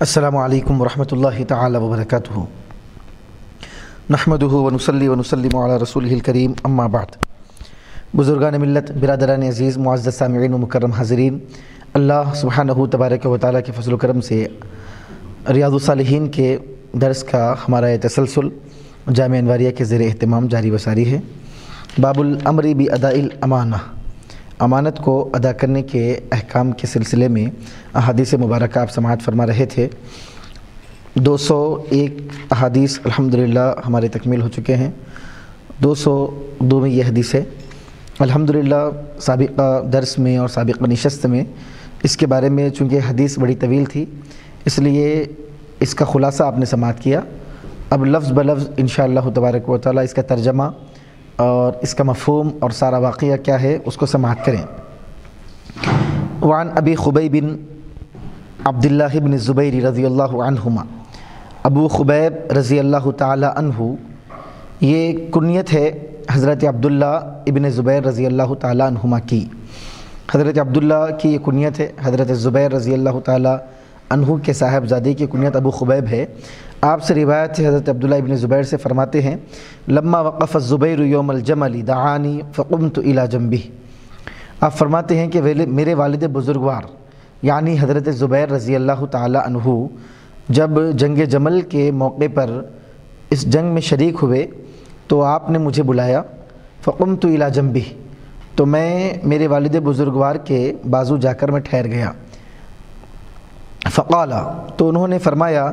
السلام علیکم ورحمۃ اللہ تعالی وبرکاتہ۔ نحمدہ ونصلی ونسلم علی رسول الکریم، اما بعد۔ بزرگان ملت، برادران عزیز، معزز سامعین و مکرم حاضرین، اللہ سبحانہ تبارک و تعالیٰ کے فضل و کرم سے ریاض الصالحین کے درس کا ہمارا یہ تسلسل جامعہ انواریہ کے زیر اہتمام جاری وساری ہے۔ باب الامر بھی ادا الامانہ۔ امانت کو ادا کرنے کے احکام کے سلسلے میں احادیث مبارکہ آپ سماعت فرما رہے تھے۔ دو سو ایک احادیث الحمدللہ ہمارے تکمیل ہو چکے ہیں۔ دو سو دو میں یہ حدیث ہے۔ الحمدللہ سابقہ درس میں اور سابقہ نشست میں اس کے بارے میں چونکہ حدیث بڑی طویل تھی، اس لیے اس کا خلاصہ آپ نے سماعت کیا۔ اب لفظ بلفظ انشاءاللہ تبارک و تعالیٰ اس کا ترجمہ اور اس کا مفہوم اور سارا واقعہ کیا ہے اس کو سماعت کریں۔ وعن ابی خبی بن عبداللہ بن زبیر رضی اللہ عنہما۔ ابو خبیب رضی اللہ تعالی عنہ، یہ کنیت ہے حضرت عبداللہ ابن زبیر رضی اللہ تعالی عنہما کی۔ حضرت عبداللہ کی یہ کنیت ہے حضرت زبیر رضی اللہ تعالی عنہ کے صاحب زادی کی کنیت ابو خبیب ہے۔ آپ سے روایت سے حضرت عبداللہ ابن زبیر سے فرماتے ہیں، لما وقف الزبیر یوم الجمل دعانی فقمت الى جنبی۔ آپ فرماتے ہیں کہ میرے والد بزرگوار یعنی حضرت زبیر رضی اللہ تعالی عنہ، جب جنگ جمل کے موقع پر اس جنگ میں شریک ہوئے، تو آپ نے مجھے بلایا، فقمت الى جنبی۔ تو میں میرے والد بزرگوار کے بازو جا کر میں ٹھہر گیا۔ فقالا، تو انہوں نے فرمایا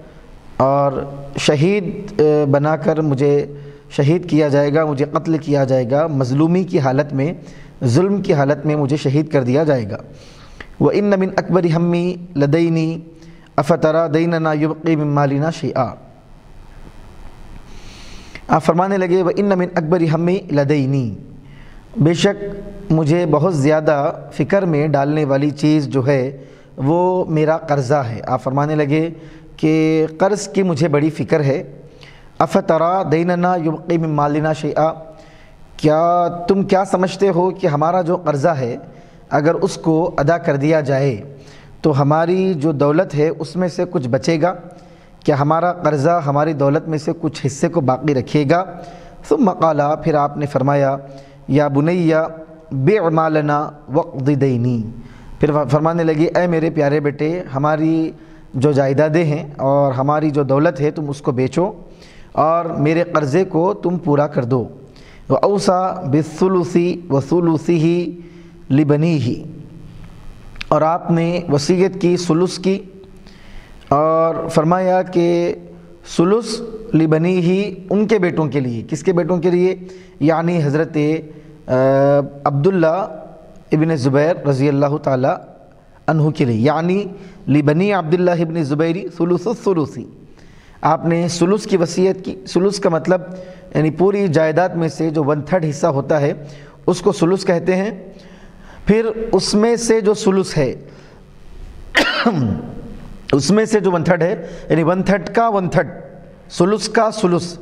اور شہید بنا کر مجھے شہید کیا جائے گا، مجھے قتل کیا جائے گا، مظلومی کی حالت میں، ظلم کی حالت میں مجھے شہید کر دیا جائے گا۔ وہ ان من اکبر ہمی لدینی افترا دیننا یبقی من مالنا شیعہ آپ فرمانے لگے وہ ان من اکبر ہمی لدینی بے شک مجھے بہت زیادہ فکر میں ڈالنے والی چیز جو ہے، وہ میرا قرضہ ہے۔ آپ فرمانے لگے کہ قرض کی مجھے بڑی فکر ہے۔ افترا دیننا یبقی من مالنا شیعہ کیا تم کیا سمجھتے ہو کہ ہمارا جو قرضہ ہے، اگر اس کو ادا کر دیا جائے، تو ہماری جو دولت ہے، اس میں سے کچھ بچے گا؟ کیا ہمارا قرضہ ہماری دولت میں سے کچھ حصے کو باقی رکھے گا؟ ثم مقالہ پھر آپ نے فرمایا، یا بنیا بے مالنا وقت دینی۔ پھر فرمانے لگی اے میرے پیارے بیٹے، ہماری جو جائیدادیں ہیں اور ہماری جو دولت ہے تم اس کو بیچو اور میرے قرضے کو تم پورا کر دو۔ اوسا بسلوسی وسلوسی ہی لبنی ہی اور آپ نے وصیت کی سلس کی اور فرمایا کہ سلس لبنی ہی ان کے بیٹوں کے لیے۔ کس کے بیٹوں کے لیے؟ یعنی حضرت عبداللہ ابن زبیر رضی اللہ تعالی عنہ کے لیے۔ یعنی لبنی عبداللہ ابن زبیری سلوس السلوسی آپ نے سلوس کی وصیت کی سلوس کا مطلب یعنی پوری جائیداد میں سے جو ون تھرڈ حصہ ہوتا ہے، اس کو سلوس کہتے ہیں۔ پھر اس میں سے جو سلوس ہے، اس میں سے جو ون تھرڈ ہے یعنی ون تھرڈ کا ون تھرڈ سلوس کا سلوس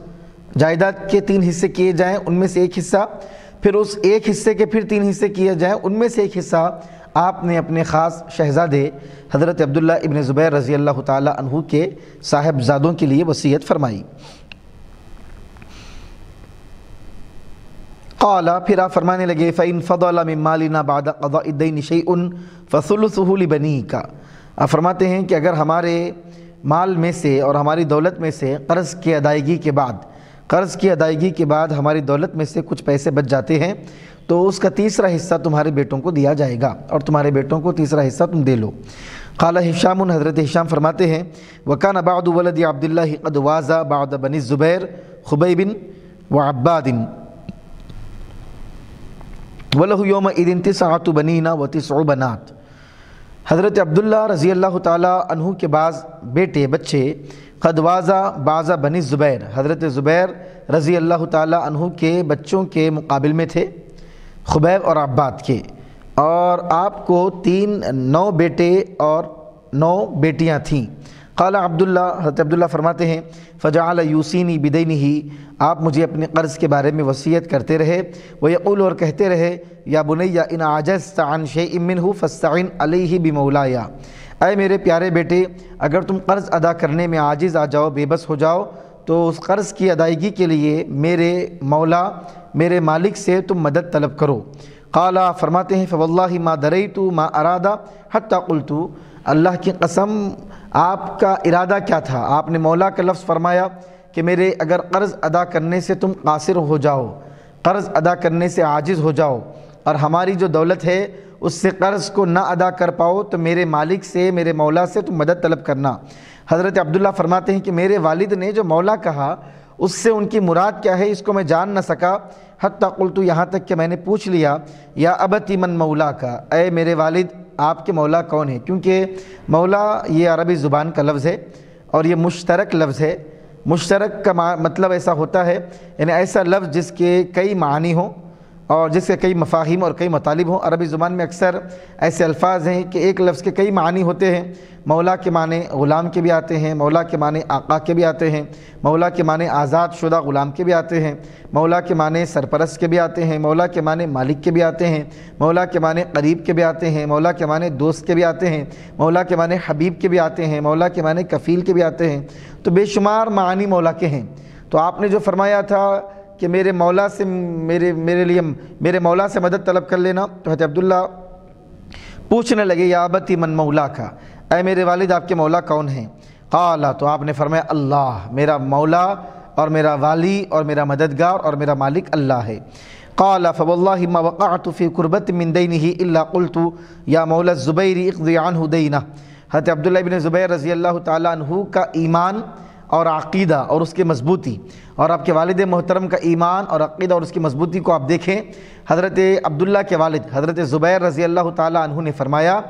جائیداد کے تین حصے کیے جائیں، ان میں سے ایک حصہ۔ پھر اس ایک حصے کے پھر تین حصے کیے جائیں، ان میں سے ایک حصہ۔ آپ نے اپنے خاص شہزادے حضرت عبداللہ ابن زبیر رضی اللہ تعالی عنہ کے صاحب زادوں کے لیے وصیت فرمائی۔ قالا پھر آپ فرمانے لگے، فَإِن فَضَلَ مِن مَالِنَا بَعْدَ قَضَاءِ الدَّيْنِ شَيْءٌ فَثُلُثُهُ لِبَنِيكَ۔ آپ فرماتے ہیں کہ اگر ہمارے مال میں سے اور ہماری دولت میں سے قرض کی ادائیگی کے بعد، قرض کی ادائیگی کے بعد ہماری دولت میں سے کچھ پیسے بچ جاتے ہیں تو اس کا تیسرا حصہ تمہارے بیٹوں کو دیا جائے گا اور تمہارے بیٹوں کو تیسرا حصہ تم دے لو۔ قال ہشام حضرت ہشام فرماتے ہیں، وکان بعد ولد عبداللہ قد واضح بعد بنی زبیر خبیبن و عبادن ولہ یوم عید تسعۃ بنینا و تسع بنات۔ حضرت عبداللہ رضی اللہ تعالیٰ عنہ کے بعض بیٹے، بچے قدوازہ بازہ بنی زبیر حضرت زبیر رضی اللہ تعالیٰ عنہ کے بچوں کے مقابل میں تھے۔ خبیب اور عباد کے اور آپ کو تین نو بیٹے اور نو بیٹیاں تھیں۔ قال عبداللہ، حضرت عبداللہ فرماتے ہیں، فجعل یوسینی بدینی ہی آپ مجھے اپنے قرض کے بارے میں وصیت کرتے رہے۔ وہ یقول اور کہتے رہے، یا بنیا ان عجزت عن شیء منہ فاستعن علیہ بمولایا۔ اے میرے پیارے بیٹے، اگر تم قرض ادا کرنے میں عاجز آ جاؤ، بے بس ہو جاؤ۔ تو اس قرض کی ادائیگی کے لیے میرے مولا، میرے مالک سے تم مدد طلب کرو۔ قالا، فرماتے ہیں، فواللہ ما دریتو ما ارادہ حتی قلتو اللہ کی قسم، آپ کا ارادہ کیا تھا؟ آپ نے مولا کا لفظ فرمایا کہ میرے اگر قرض ادا کرنے سے تم قاصر ہو جاؤ، قرض ادا کرنے سے عاجز ہو جاؤ۔ اور ہماری جو دولت ہے، اس سے قرض کو نہ ادا کر پاؤ تو میرے مالک سے، میرے مولا سے تم مدد طلب کرنا۔ حضرت عبداللہ فرماتے ہیں کہ میرے والد نے جو مولا کہا، اس سے ان کی مراد کیا ہے؟ اس کو میں جان نہ سکا۔ حتیٰ قلتو، یہاں تک کہ میں نے پوچھ لیا، یا ابتی من مولا کا اے میرے والد، آپ کے مولا کون ہے کیونکہ مولا یہ عربی زبان کا لفظ ہے اور یہ مشترک لفظ ہے۔ مشترک کا مطلب ایسا ہوتا ہے یعنی ایسا لفظ جس کے کئی معنی ہوں۔ اور جس کے کئی مفاہیم اور کئی مطالب ہوں عربی زبان میں اکثر ایسے الفاظ ہیں کہ ایک لفظ کے کئی معنی ہوتے ہیں مولا کے معنی غلام کے بھی آتے ہیں مولا کے معنی آقا کے بھی آتے ہیں مولا کے معنی آزاد شدہ غلام کے بھی آتے ہیں مولا کے معنی سرپرست کے بھی آتے ہیں مولا کے معنی مالک کے بھی آتے ہیں مولا کے معنی قریب کے بھی آتے ہیں مولا کے معنی دوست کے بھی آتے ہیں مولا کے معنی حبیب کے بھی آتے ہیں مولا کے معنی کفیل کے بھی آتے ہیں تو بے شمار معنی مولا کے ہیں تو آپ نے جو فرمایا تھا کہ میرے مولا سے میرے میرے لیے میرے مولا سے مدد طلب کر لینا۔ تو حضرت عبداللہ پوچھنے لگے، یا ابتی من مولا کا؟ اے میرے والد، آپ کے مولا کون ہیں؟ قالا تو آپ نے فرمایا، اللہ، میرا مولا اور میرا والی اور میرا مددگار اور میرا مالک اللہ ہے۔ قال فوالله ما وقعت في قربت من دينه الا قلت، یا مولا الزبیر اقضی عنہ دینہ۔ حضرت عبداللہ بن زبیر رضی اللہ تعالیٰ عنہ کا ایمان اور عقیدہ اور اس کے مضبوطی اور آپ کے والد محترم کا ایمان اور عقیدہ اور اس کی مضبوطی کو آپ دیکھیں۔ حضرت عبداللہ کے والد، حضرت زبیر رضی اللہ تعالیٰ عنہ نے فرمایا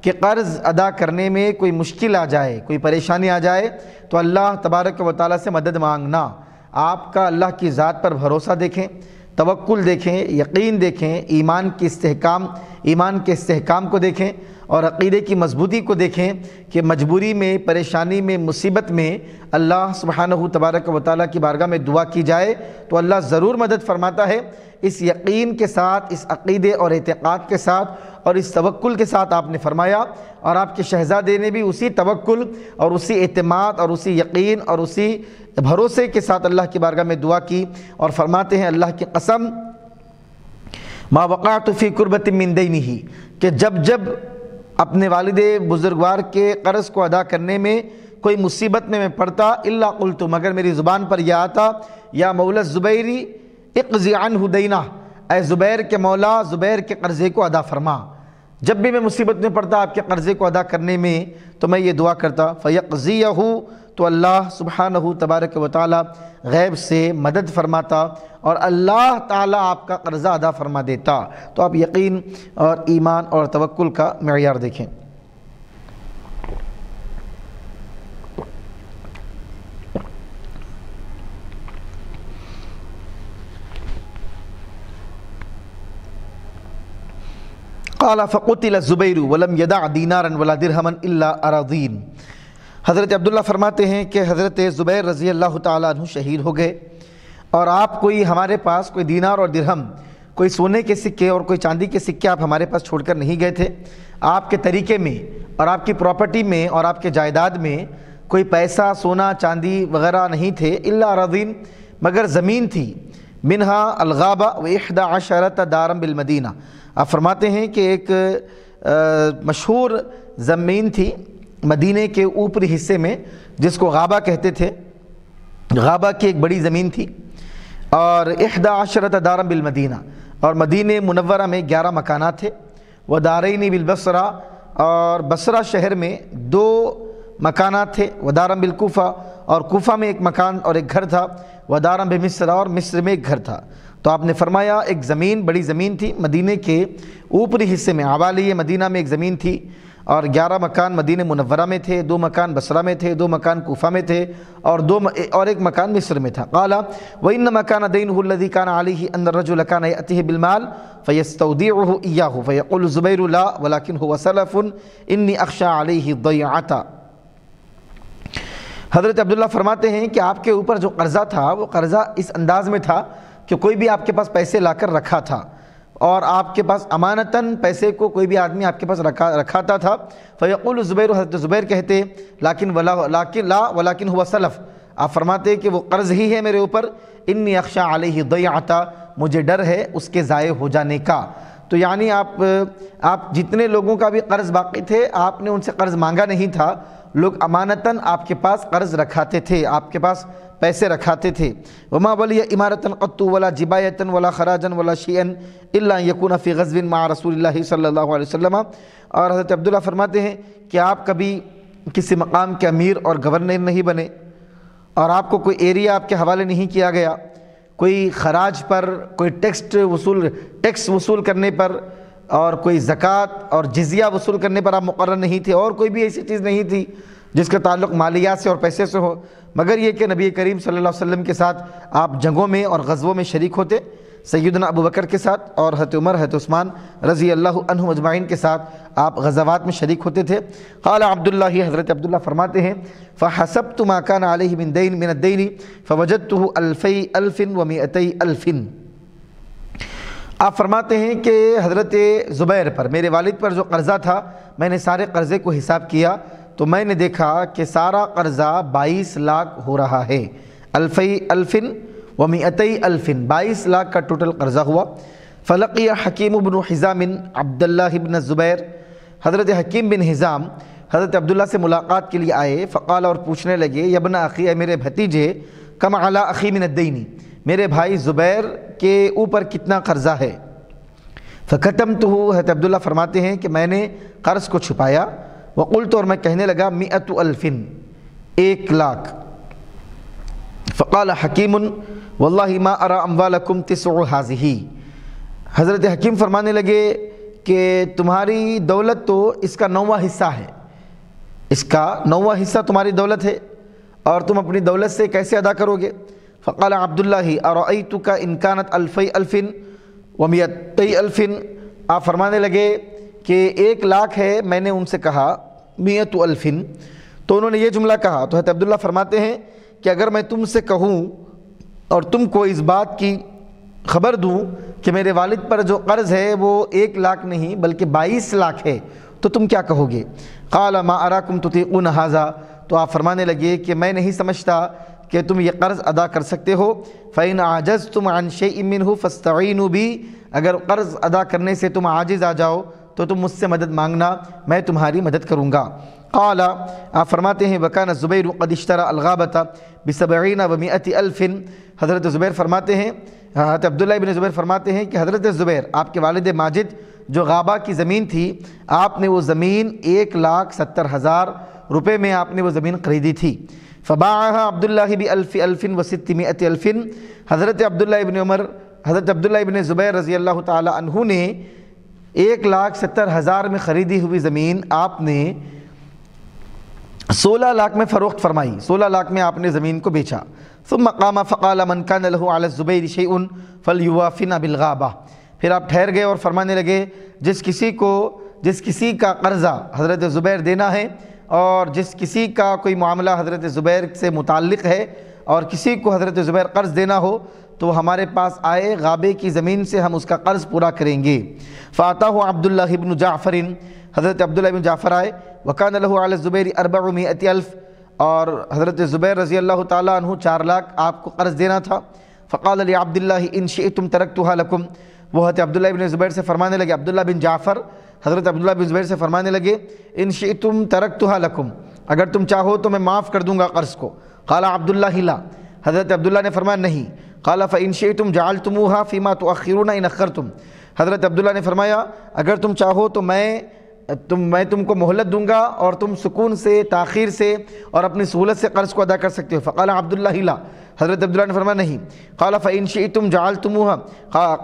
کہ قرض ادا کرنے میں کوئی مشکل آ جائے، کوئی پریشانی آ جائے تو اللہ تبارک و تعالیٰ سے مدد مانگنا۔ آپ کا اللہ کی ذات پر بھروسہ دیکھیں۔ توکل دیکھیں، یقین دیکھیں، ایمان کی استحکام، ایمان کے استحکام کو دیکھیں اور عقیدے کی مضبوطی کو دیکھیں کہ مجبوری میں، پریشانی میں، مصیبت میں اللہ سبحانہ تبارک و تعالیٰ کی بارگاہ میں دعا کی جائے تو اللہ ضرور مدد فرماتا ہے اس یقین کے ساتھ، اس عقیدے اور اعتقاد کے ساتھ اور اس توکل کے ساتھ آپ نے فرمایا اور آپ کے شہزادے نے بھی اسی توکل اور اسی اعتماد اور اسی یقین اور اسی بھروسے کے ساتھ اللہ کی بارگاہ میں دعا کی اور فرماتے ہیں اللہ کی قسم، ما وقعت فی قربت من دینی کہ جب جب اپنے والد بزرگوار کے قرض کو ادا کرنے میں کوئی مصیبت میں میں پڑھتا اللہ قلتو مگر میری زبان پر یہ آتا، یا مولا زبیری اقضی عنہ دینا اے زبیر کے مولا، زبیر کے قرضے کو ادا فرما۔ جب بھی میں مصیبت میں پڑھتا آپ کے قرضے کو ادا کرنے میں تو میں یہ دعا کرتا فیقضیہو تو اللہ سبحانہ تبارک و تعالی غیب سے مدد فرماتا اور اللہ تعالیٰ آپ کا قرضہ ادا فرما دیتا۔ تو آپ یقین اور ایمان اور توکل کا معیار دیکھیں۔ قال فقتل الزبیر ولم يدع دینارا ولا درہما الا اراضین۔ حضرت عبداللہ فرماتے ہیں کہ حضرت زبیر رضی اللہ تعالیٰ عنہ شہید ہو گئے اور آپ کوئی ہمارے پاس کوئی دینار اور درہم، کوئی سونے کے سکے اور کوئی چاندی کے سکے آپ ہمارے پاس چھوڑ کر نہیں گئے تھے۔ آپ کے طریقے میں اور آپ کی پراپرٹی میں اور آپ کے جائیداد میں کوئی پیسہ، سونا، چاندی وغیرہ نہیں تھے اللہ رضین مگر زمین تھی۔ منہا الغابہ و احدہ عشرت دارم بالمدینہ۔ آپ فرماتے ہیں کہ ایک مشہور زمین تھی مدینہ کے اوپری حصے میں، جس کو غابہ کہتے تھے۔ غابہ کی ایک بڑی زمین تھی۔ اور احدہ عشرت دارم بالمدینہ۔ اور مدینہ منورہ میں گیارہ مکانات تھے۔ وہ دارینی بالبصرہ۔ اور بصرہ شہر میں دو مکانات تھے۔ وہ بالکوفہ۔ اور کوفہ میں ایک مکان اور ایک گھر تھا۔ وہ دارم بمصرہ اور مصر میں ایک گھر تھا۔ تو آپ نے فرمایا ایک زمین، بڑی زمین تھی، مدینہ کے اوپری حصے میں عوالی مدینہ میں ایک زمین تھی اور گیارہ مکان مدینہ منورہ میں تھے، دو مکان بصرہ میں تھے، دو مکان کوفہ میں تھے اور دو اور ایک مکان مصر میں تھا۔ قالا وَإِنَّ مَكَانَ دَيْنُهُ الَّذِي كَانَ عَلَيْهِ أَنَّ الرَّجُلَ كَانَ يَأْتِهِ بِالْمَالِ فَيَسْتَوْدِعُهُ إِيَّاهُ فَيَقُولُ الزُّبَيْرُ لَا وَلَكِنْ هُوَ سَلَفٌ إِنِّي أَخْشَى عَلَيْهِ الضَّيْعَةَ حضرت عبداللہ فرماتے ہیں کہ آپ کے اوپر جو قرضہ تھا، وہ قرضہ اس انداز میں تھا کہ کوئی بھی آپ کے پاس پیسے لا کر رکھا تھا اور آپ کے پاس امانتاً پیسے کو کوئی بھی آدمی آپ کے پاس رکھا رکھاتا تھا، فیقول زبیر، حضرت زبیر کہتے، لیکن ولا، لیکن لا ولیکن ہوا سلف. آپ فرماتے کہ وہ قرض ہی ہے میرے اوپر، انی اخشا علیہ ضیعتا، مجھے ڈر ہے اس کے ضائع ہو جانے کا. تو یعنی آپ آپ جتنے لوگوں کا بھی قرض باقی تھے، آپ نے ان سے قرض مانگا نہیں تھا، لوگ امانتاً آپ کے پاس قرض رکھاتے تھے، آپ کے پاس پیسے رکھاتے تھے۔ وما ولی عمارتاً قطو ولا جبایتاً ولا خراجن ولا شیئن اللہ یکون فی غزوین مع رسول اللہ صلی اللہ علیہ وسلم۔ اور حضرت عبداللہ فرماتے ہیں کہ آپ کبھی کسی مقام کے امیر اور گورنر نہیں بنے۔ اور آپ کو کوئی ایریا آپ کے حوالے نہیں کیا گیا۔ کوئی خراج پر کوئی ٹیکسٹ وصول ٹیکس وصول کرنے پر اور کوئی زکوٰۃ اور جزیہ وصول کرنے پر آپ مقرر نہیں تھے اور کوئی بھی ایسی چیز نہیں تھی۔ جس کا تعلق مالیات سے اور پیسے سے ہو، مگر یہ کہ نبی کریم صلی اللہ علیہ وسلم کے ساتھ آپ جنگوں میں اور غزووں میں شریک ہوتے، سیدنا ابو بکر کے ساتھ اور حضرت عمر، حضرت عثمان رضی اللہ عنہ مجمعین کے ساتھ آپ غزوات میں شریک ہوتے تھے۔ قال عبداللہ، حضرت عبداللہ فرماتے ہیں، فحسبت ما كان عليه من دین من الدین، فوجدته الفی الف و مئتی الف آپ فرماتے ہیں کہ حضرت زبیر پر، میرے والد پر جو قرضہ تھا، میں نے سارے قرضے کو حساب کیا۔ تو میں نے دیکھا کہ سارا قرضہ بائیس لاکھ ہو رہا ہے۔ الفی الفن و الفن، بائیس لاکھ کا ٹوٹل قرضہ ہوا۔ فلقی حکیم بن حضام عبداللہ بن زبیر، حضرت حکیم بن حضام حضرت عبداللہ سے ملاقات کے لیے آئے۔ فقال اور پوچھنے لگے یبن اخی، اے میرے بھتیجے، کم علا اخی من الدینی میرے بھائی زبیر کے اوپر کتنا قرضہ ہے؟ فقتم تو حضرت عبداللہ فرماتے ہیں کہ میں نے قرض کو چھپایا۔ وقلت اور میں کہنے لگا مئت الفن ایک لاکھ۔ فقال حکیم، واللہ ما ارا اموالکم تسع حاضی حضرت حکیم فرمانے لگے کہ تمہاری دولت تو اس کا نواں حصہ ہے۔ اس کا نواں حصہ تمہاری دولت ہے اور تم اپنی دولت سے کیسے ادا کرو گے؟ فقال، عبداللہ ارأیتک انکانت الفی الفن ومیتی الفن۔ آپ فرمانے لگے کہ ایک لاکھ ہے، میں نے ان سے کہا۔ میت الفن تو انہوں نے یہ جملہ کہا، تو حضرت عبداللہ فرماتے ہیں کہ اگر میں تم سے کہوں اور تم کو اس بات کی خبر دوں کہ میرے والد پر جو قرض ہے وہ ایک لاکھ نہیں بلکہ بائیس لاکھ ہے، تو تم کیا کہو گے؟ قال، ما اراکم تطیقون حاضا تو آپ فرمانے لگے کہ میں نہیں سمجھتا کہ تم یہ قرض ادا کر سکتے ہو۔ فَإِنْ عَجَزْتُمْ عَنْ شَيْءٍ مِّنْهُ فَاسْتَعِينُوا بِي اگر قرض ادا کرنے سے تم عاجز آ جاؤ تو تم مجھ سے مدد مانگنا، میں تمہاری مدد کروں گا۔ قال، آپ فرماتے ہیں وکان زبیر قد اشترى الغابت بسبعین ومئت الف۔ حضرت زبیر فرماتے ہیں، حضرت عبداللہ ابن زبیر فرماتے ہیں کہ حضرت زبیر، آپ کے والد ماجد جو غابہ کی زمین تھی، آپ نے وہ زمین ایک لاکھ ستر ہزار روپے میں آپ نے وہ زمین خریدی تھی۔ فباعها عبداللہ بی الف الف و ستمئت الف۔ حضرت عبداللہ ابن عمر، حضرت عبداللہ ابن زبیر رضی اللہ تعالی عنہ نے ایک لاکھ ستر ہزار میں خریدی ہوئی زمین آپ نے سولہ لاکھ میں فروخت فرمائی، سولہ لاکھ میں آپ نے زمین کو بیچا۔ ثم مقام فقال من كان له على الزبير شيء فليوافنا بالغابه پھر آپ ٹھہر گئے اور فرمانے لگے، جس کسی کو، جس کسی کا قرضہ حضرت زبیر دینا ہے اور جس کسی کا کوئی معاملہ حضرت زبیر سے متعلق ہے اور کسی کو حضرت زبیر قرض دینا ہو تو ہمارے پاس آئے، غابے کی زمین سے ہم اس کا قرض پورا کریں گے۔ فاتح عبداللہ ابن جعفر، حضرت عبداللہ ابن جعفر آئے۔ وکان اللہ علیہ زبیر اربع مئت الف اور حضرت زبیر رضی اللہ تعالیٰ عنہ چار لاکھ آپ کو قرض دینا تھا۔ فقال علی عبداللہ ان شئتم ترکتها لکم وہ حضرت عبداللہ ابن زبیر سے فرمانے لگے، عبداللہ بن جعفر، حضرت عبداللہ بن زبیر سے فرمانے لگے ان شئتم ترکتها لکم اگر تم چاہو تو میں معاف کر دوں گا قرض کو۔ قال عبداللہ لا۔ حضرت عبداللہ نے فرمایا، نہیں قال فان شئتم جعلتموها فيما تؤخرون ان اخرتم حضرت عبداللہ نے فرمایا، اگر تم چاہو تو میں، تم میں تم کو مہلت دوں گا اور تم سکون سے، تاخیر سے اور اپنی سہولت سے قرض کو ادا کر سکتے ہو. فقال عبداللہ لا. حضرت عبداللہ نے فرمایا، نہیں. قال فان شئتم جعلتموها.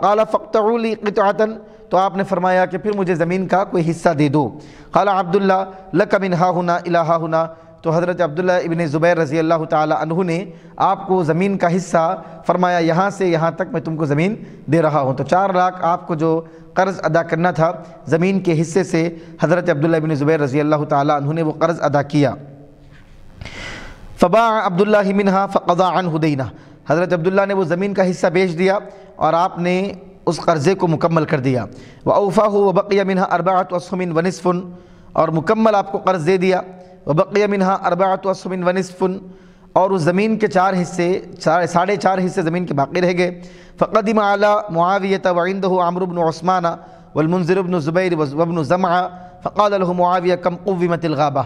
قال فاقطعوا لي قطعه تو آپ نے فرمایا کہ پھر مجھے زمین کا کوئی حصہ دے دو. قال، عبداللہ لک من ہا ہونا الہا ہونا تو حضرت عبداللہ ابن زبیر رضی اللہ تعالی عنہ نے آپ کو زمین کا حصہ فرمایا، یہاں سے یہاں تک میں تم کو زمین دے رہا ہوں۔ تو چار لاکھ آپ کو جو قرض ادا کرنا تھا زمین کے حصے سے حضرت عبداللہ ابن زبیر رضی اللہ تعالی عنہ نے وہ قرض ادا کیا۔ فبا عبداللہ منہا فقضا عنہ دینہ حضرت عبداللہ نے وہ زمین کا حصہ بیچ دیا اور آپ نے اس قرضے کو مکمل کر دیا۔ وہ اوفا ہو و بقیہ منہا اربعۃ وسمن ونصفن اور مکمل آپ کو قرض دے دیا۔ و بقیہ منہا اربعۃ وسمن ونصفن اور اس زمین کے چار حصے ساڑھے چار حصے زمین کے باقی رہ گئے۔ فقدم اعلیٰ معاویت وعندہ عمر بن عثمانہ والمنذر بن زبیر وابن زمعہ فقال له معاویہ کم قومت الغابہ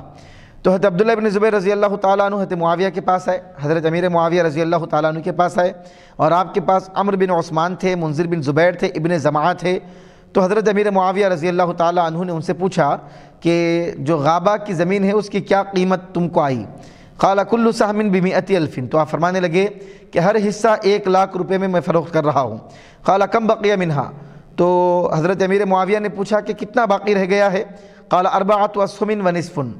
تو حضرت عبداللہ بن زبیر رضی اللہ تعالیٰ عنہ، حضرت معاویہ کے پاس آئے۔ حضرت امیر معاویہ رضی اللہ تعالیٰ عنہ کے پاس آئے، اور آپ کے پاس عمر بن عثمان تھے منظر بن زبیر تھے، ابن زمعہ تھے۔ تو حضرت امیر معاویہ رضی اللہ تعالیٰ عنہ نے ان سے پوچھا کہ جو غابہ کی زمین ہے اس کی کیا قیمت تم کو آئی؟ قال کل سہمن بمیعتی الفن تو آپ فرمانے لگے کہ ہر حصہ ایک لاکھ روپے میں میں فروخت کر رہا ہوں۔ قال کم بقیہ منہا؟ تو حضرت امیر معاویہ نے پوچھا کہ کتنا باقی رہ گیا ہے؟ قال اربعۃ وسمن ونصفن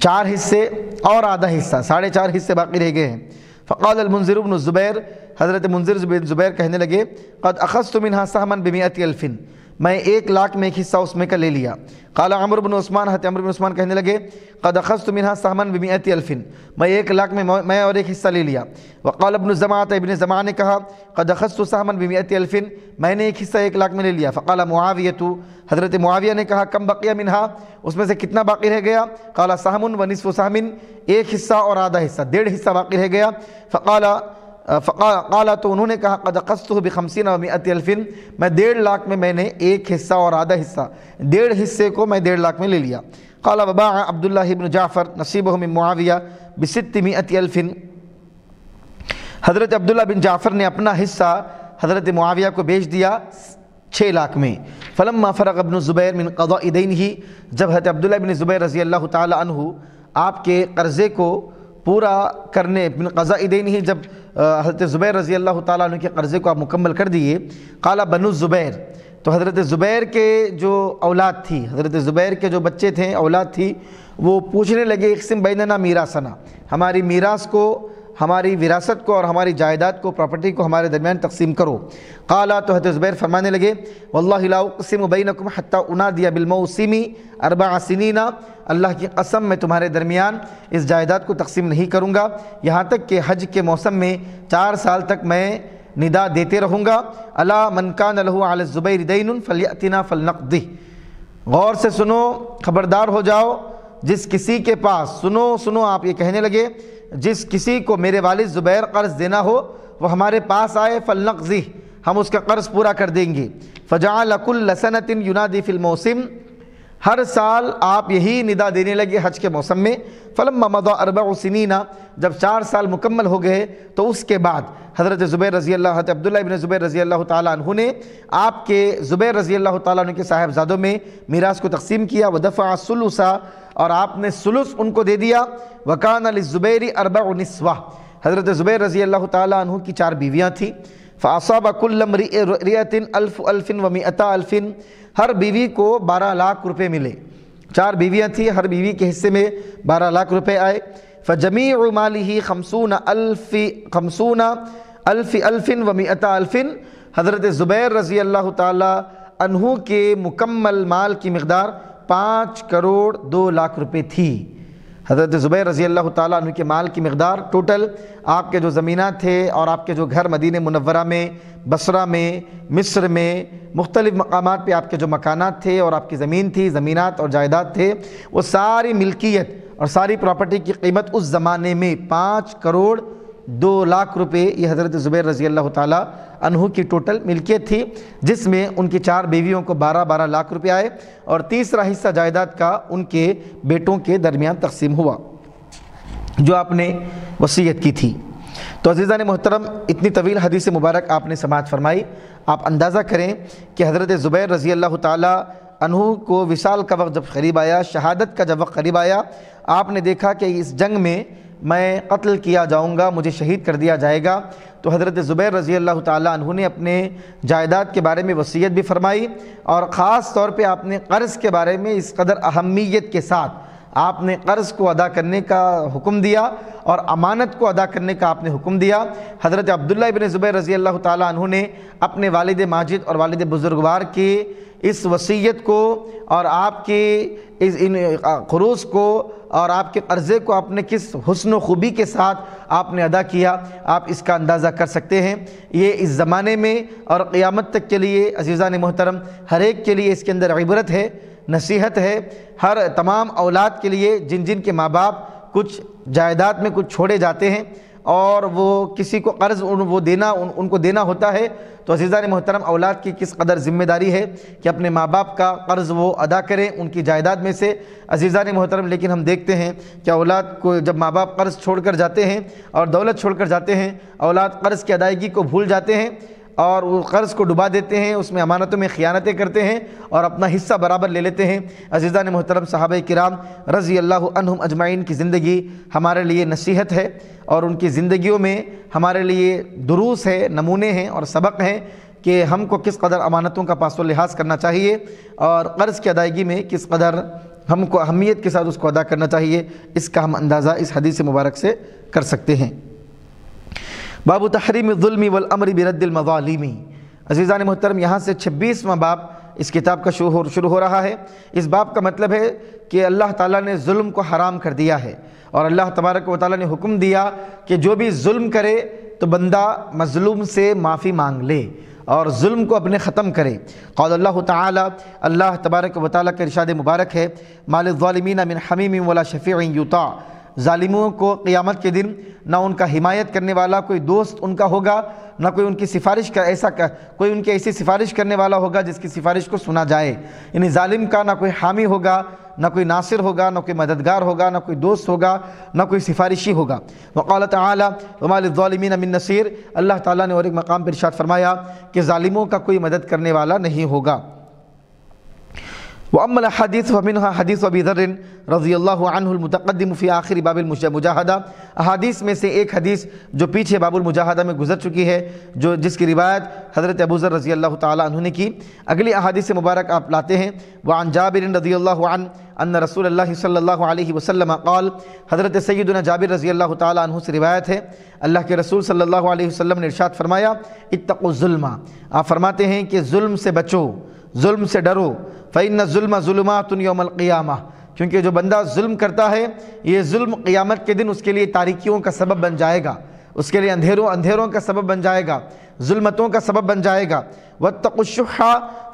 چار حصے اور آدھا حصہ، ساڑھے چار حصے باقی رہ گئے ہیں۔ فقال المنذر بن زبیر حضرت منظر زبیر کہنے لگے، قد اخذت منها سہمن بمیعتی الفن میں ایک لاکھ میں ایک حصہ اس میں کا لے لیا۔ قال عمر بن عثمان، حضرت عمر بن عثمان کہنے لگے، قد اخذت منها سہمن بمیعتی الفن میں ایک لاکھ میں میں اور ایک حصہ لے لیا۔ وقال ابن زماعت ابن زماع نے کہا، قد اخذت سہمن بمیعتی الفن میں نے ایک حصہ ایک لاکھ میں لے لیا۔ فقال معاویہ حضرت معاویہ نے کہا، کم بقیہ منہا؟ اس میں سے کتنا باقی رہ گیا؟ قال سہمن و نصف سہمن ایک حصہ اور آدھا حصہ، ڈیڑھ حصہ باقی رہ گیا۔ فقال قالا تو انہوں نے کہا، قد قسطہ بخمسین و مئت الفن، میں ڈیڑھ لاکھ میں میں نے ایک حصہ اور آدھا حصہ، ڈیڑھ حصے کو میں ڈیڑھ لاکھ میں لے لیا۔ قال وباع عبداللہ ابن جعفر نصیبہ من معاویہ بست مئت الفن۔ حضرت عبداللہ بن جعفر نے اپنا حصہ حضرت معاویہ کو بیچ دیا چھ لاکھ میں۔ فلما فرغ ابن زبیر من قضاء دینہ، جب حضرت عبداللہ بن زبیر رضی اللہ تعالی عنہ آپ کے قرضے کو پورا کرنے، من قضاء ہی جب حضرت زبیر رضی اللہ تعالیٰ عنہ کے قرضے کو آپ مکمل کر دیے قالا بنو زبیر، تو حضرت زبیر کے جو اولاد تھی، حضرت زبیر کے جو بچے تھے، اولاد تھی، وہ پوچھنے لگے، اقسم بیننا میراسنا، ہماری میراث کو ہماری وراثت کو اور ہماری جائیداد کو پراپرٹی کو ہمارے درمیان تقسیم کرو۔ قالا تو حضرت زبیر فرمانے لگے، واللہ لا اقسم بینکم حتی انادی بالموسمی اربع سنین۔ اللہ کی قسم میں تمہارے درمیان اس جائیداد کو تقسیم نہیں کروں گا۔ یہاں تک کہ حج کے موسم میں چار سال تک میں ندا دیتے رہوں گا۔ اللہ من کان له علی الزبیر دین فلیأتنا فلنقضی غور سے سنو، خبردار ہو جاؤ، جس کسی کے پاس، سنو سنو، آپ یہ کہنے لگے جس کسی کو میرے والد زبیر قرض دینا ہو، وہ ہمارے پاس آئے فلنقضی ہم اس کا قرض پورا کر دیں گے۔ فجا كل سنة یونادی في الموسم ہر سال آپ یہی ندا دینے لگے حج کے موسم میں۔ فلما مضى اربع سنین، جب چار سال مکمل ہو گئے، تو اس کے بعد حضرت زبیر رضی اللہ، حضرت عبداللہ ابن زبیر رضی اللہ تعالیٰ عنہ نے آپ کے زبیر رضی اللہ تعالیٰ عنہ کے صاحبزادوں میں میراث کو تقسیم کیا۔ ودفع سلسا اور آپ نے سلس ان کو دے دیا۔ وکان للزبیر اربع نسوہ۔ حضرت زبیر رضی اللہ تعالیٰ عنہ کی چار بیویاں تھیں۔ فاصاب کل ریت الف الفن و مئتا الفن۔ ہر بیوی کو بارہ لاکھ روپے ملے۔ چار بیویاں تھیں، ہر بیوی کے حصے میں بارہ لاکھ روپے آئے۔ فجمیع مالہ خمسون الف خمسون الف الفن و مئتا الفن۔ حضرت زبیر رضی اللہ تعالیٰ عنہ کے مکمل مال کی مقدار پانچ کروڑ دو لاکھ روپے تھی۔ حضرت زبیر رضی اللہ تعالیٰ عنہ کے مال کی مقدار ٹوٹل آپ کے جو زمینات تھے اور آپ کے جو گھر مدینہ منورہ میں، بصرہ میں، مصر میں، مختلف مقامات پہ آپ کے جو مکانات تھے اور آپ کی زمین تھی، زمینات اور جائیداد تھے، وہ ساری ملکیت اور ساری پراپرٹی کی قیمت اس زمانے میں پانچ کروڑ دو لاکھ روپے یہ حضرت زبیر رضی اللہ تعالیٰ عنہ کی ٹوٹل ملکیت تھی، جس میں ان کی چار بیویوں کو بارہ بارہ لاکھ روپے آئے اور تیسرا حصہ جائیداد کا ان کے بیٹوں کے درمیان تقسیم ہوا، جو آپ نے وصیت کی تھی۔ تو عزیزان محترم، اتنی طویل حدیث مبارک آپ نے سماعت فرمائی۔ آپ اندازہ کریں کہ حضرت زبیر رضی اللہ تعالیٰ عنہ کو وصال کا وقت جب قریب آیا، شہادت کا جب وقت قریب آیا، آپ نے دیکھا کہ اس جنگ میں میں قتل کیا جاؤں گا، مجھے شہید کر دیا جائے گا۔ تو حضرت زبیر رضی اللہ تعالیٰ عنہ نے اپنے جائیداد کے بارے میں وصیت بھی فرمائی اور خاص طور پہ آپ نے قرض کے بارے میں اس قدر اہمیت کے ساتھ آپ نے قرض کو ادا کرنے کا حکم دیا اور امانت کو ادا کرنے کا آپ نے حکم دیا۔ حضرت عبداللہ ابن زبیر رضی اللہ تعالیٰ عنہ نے اپنے والد ماجد اور والد بزرگوار کی اس وصیت کو اور آپ کی اس ان خروس کو اور آپ کے قرضے کو آپ نے کس حسن و خوبی کے ساتھ آپ نے ادا کیا، آپ اس کا اندازہ کر سکتے ہیں۔ یہ اس زمانے میں اور قیامت تک کے لیے عزیزان محترم، ہر ایک کے لیے اس کے اندر عبرت ہے، نصیحت ہے۔ ہر تمام اولاد کے لیے جن جن کے ماں باپ کچھ جائیداد میں کچھ چھوڑے جاتے ہیں اور وہ کسی کو قرض وہ دینا، ان کو دینا ہوتا ہے۔ تو عزیزان محترم اولاد کی کس قدر ذمہ داری ہے کہ اپنے ماں باپ کا قرض وہ ادا کریں ان کی جائیداد میں سے؟ عزیزان محترم، لیکن ہم دیکھتے ہیں کہ اولاد کو جب ماں باپ قرض چھوڑ کر جاتے ہیں اور دولت چھوڑ کر جاتے ہیں، اولاد قرض کی ادائیگی کو بھول جاتے ہیں۔ اور وہ قرض کو ڈبا دیتے ہیں، اس میں امانتوں میں خیانتیں کرتے ہیں اور اپنا حصہ برابر لے لیتے ہیں۔ عزیزان محترم، صحابہ کرام رضی اللہ عنہم اجمعین کی زندگی ہمارے لیے نصیحت ہے اور ان کی زندگیوں میں ہمارے لیے دروس ہے، نمونے ہیں اور سبق ہیں کہ ہم کو کس قدر امانتوں کا پاس و لحاظ کرنا چاہیے اور قرض کی ادائیگی میں کس قدر ہم کو اہمیت کے ساتھ اس کو ادا کرنا چاہیے، اس کا ہم اندازہ اس حدیث مبارک سے کر سکتے ہیں۔ باب تحریم الظلم والامر برد المظالمی عزیزان محترم، یہاں سے چھبیسواں باب اس کتاب کا شروع ہو رہا ہے۔ اس باب کا مطلب ہے کہ اللہ تعالیٰ نے ظلم کو حرام کر دیا ہے اور اللہ تبارک و تعالیٰ نے حکم دیا کہ جو بھی ظلم کرے تو بندہ مظلوم سے معافی مانگ لے اور ظلم کو اپنے ختم کرے۔ قال اللہ تعالی، اللہ تبارک و تعالیٰ کا ارشاد مبارک ہے مال الظالمین من حمیم ولا شفیع یوتا ظالموں کو قیامت کے دن نہ ان کا حمایت کرنے والا کوئی دوست ان کا ہوگا، نہ کوئی ان کی سفارش کا ایسا کوئی ان کی ایسی سفارش کرنے والا ہوگا جس کی سفارش کو سنا جائے۔ یعنی ظالم کا نہ کوئی حامی ہوگا، نہ کوئی ناصر ہوگا، نہ کوئی مددگار ہوگا، نہ کوئی دوست ہوگا، نہ کوئی سفارشی ہوگا۔ وقال تعالی وما الظالمین من نصیر اللہ تعالیٰ نے اور ایک مقام پر ارشاد فرمایا کہ ظالموں کا کوئی مدد کرنے والا نہیں ہوگا۔ وأما الحديث فمنها حدیث ابی ذر رضی اللہ عنہ المتقدم فی آخر باب المجاہدہ احادیث میں سے ایک حدیث جو پیچھے باب المجاہدہ میں گزر چکی ہے، جو جس کی روایت حضرت ابو ذر رضی اللہ تعالی عنہ نے کی۔ اگلی احادیث مبارک آپ لاتے ہیں۔ وعن جابر رضی اللہ عنہ ان رسول اللہ صلی اللہ علیہ وسلم قال، حضرت سیدنا جابر رضی اللہ تعالی عنہ سے روایت ہے۔ اللہ کے رسول صلی اللہ علیہ وسلم نے ارشاد فرمایا، اتقوا الظلم۔ آپ فرماتے ہیں کہ ظلم سے بچو، ظلم سے ڈرو۔ فَإِنَّ الظُّلْمَ ظُلُمَاتٌ يَوْمَ الْقِيَامَةِ کیونکہ جو بندہ ظلم کرتا ہے، یہ ظلم قیامت کے دن اس کے لیے تاریکیوں کا سبب بن جائے گا۔ اس کے لیے اندھیروں اندھیروں کا سبب بن جائے گا۔ ظلمتوں کا سبب بن جائے گا۔ وَاتَّقُوا الشُّحَّ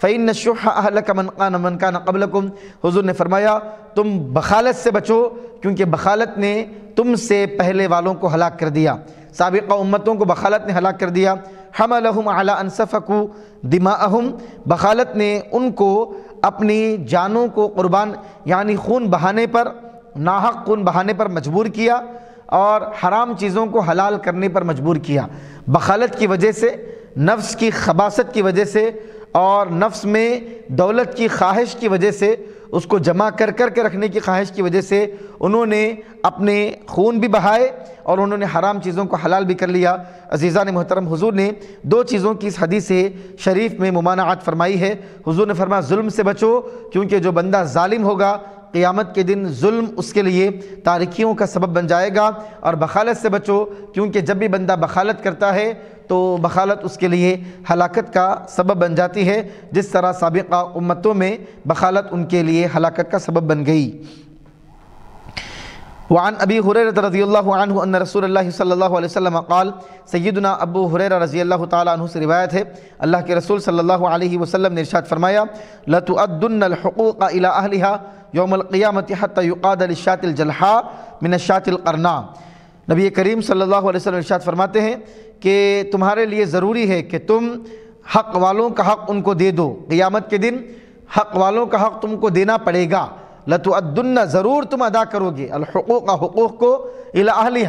فَإِنَّ الشُّحَّ أَهْلَكَ مَنْ قَانَ مَنْ كَانَ قَبْلَكُمْ۔ حضور نے فرمایا، تم بخالت سے بچو کیونکہ بخالت نے تم سے پہلے والوں کو ہلاک کر دیا۔ سابقہ امتوں کو بخالت نے ہلاک کر دیا۔ حملہم علی انصفکو دماءہم بخالت نے ان کو اپنی جانوں کو قربان یعنی خون بہانے پر، ناحق خون بہانے پر مجبور کیا اور حرام چیزوں کو حلال کرنے پر مجبور کیا۔ بخالت کی وجہ سے، نفس کی خباست کی وجہ سے اور نفس میں دولت کی خواہش کی وجہ سے اس کو جمع کر کر کے رکھنے کی خواہش کی وجہ سے انہوں نے اپنے خون بھی بہائے اور انہوں نے حرام چیزوں کو حلال بھی کر لیا۔ عزیزان محترم، حضور نے دو چیزوں کی اس حدیث شریف میں ممانعات فرمائی ہے۔ حضور نے فرمایا، ظلم سے بچو، کیونکہ جو بندہ ظالم ہوگا قیامت کے دن ظلم اس کے لیے تاریکیوں کا سبب بن جائے گا اور بخالت سے بچو، کیونکہ جب بھی بندہ بخالت کرتا ہے تو بخالت اس کے لیے ہلاکت کا سبب بن جاتی ہے، جس طرح سابقہ امتوں میں بخالت ان کے لیے ہلاکت کا سبب بن گئی۔ وعن ابی حریرہ رضی اللہ عنہ ان رسول اللہ صلی اللہ علیہ وسلم قال، سیدنا ابو حریرہ رضی اللہ تعالی عنہ سے روایت ہے، اللہ کے رسول صلی اللہ علیہ وسلم نے ارشاد فرمایا، لَتُؤَدُّنَّ الْحُقُوقَ إِلَىٰ أَهْلِهَا يَوْمَ الْقِيَامَةِ حَتَّى يُقَادَ لِلشَّاتِ الْجَلْحَا مِنَ الشَّاتِ الْقَرْنَا نبی کریم صلی اللہ علیہ وسلم ارشاد فرماتے ہیں کہ تمہارے لیے ضروری ہے کہ تم حق والوں کا حق ان کو دے دو۔ قیامت کے دن حق والوں کا حق تم کو دینا پڑے گا۔ لَتُؤَدُّنَّ ضرور تم ادا کرو گے۔ الحقوق، حقوق کو الہلیہ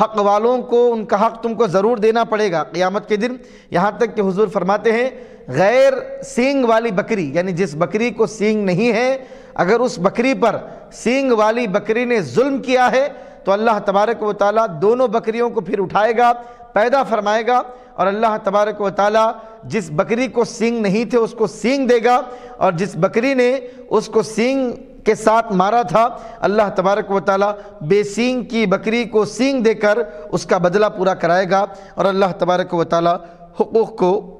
حق والوں کو، ان کا حق تم کو ضرور دینا پڑے گا۔ قیامت کے دن یہاں تک کہ حضور فرماتے ہیں، غیر سینگ والی بکری یعنی جس بکری کو سینگ نہیں ہے، اگر اس بکری پر سینگ والی بکری نے ظلم کیا ہے، تو اللہ تبارک و تعالیٰ دونوں بکریوں کو پھر اٹھائے گا، پیدا فرمائے گا، اور اللہ تبارک و تعالیٰ جس بکری کو سینگ نہیں تھے، اس کو سینگ دے گا، اور جس بکری نے اس کو سینگ کے ساتھ مارا تھا۔ اللہ تبارک و تعالیٰ بے سینگ کی بکری کو سینگ دے کر اس کا بدلہ پورا کرائے گا اور اللہ تبارک و تعالیٰ حقوق کو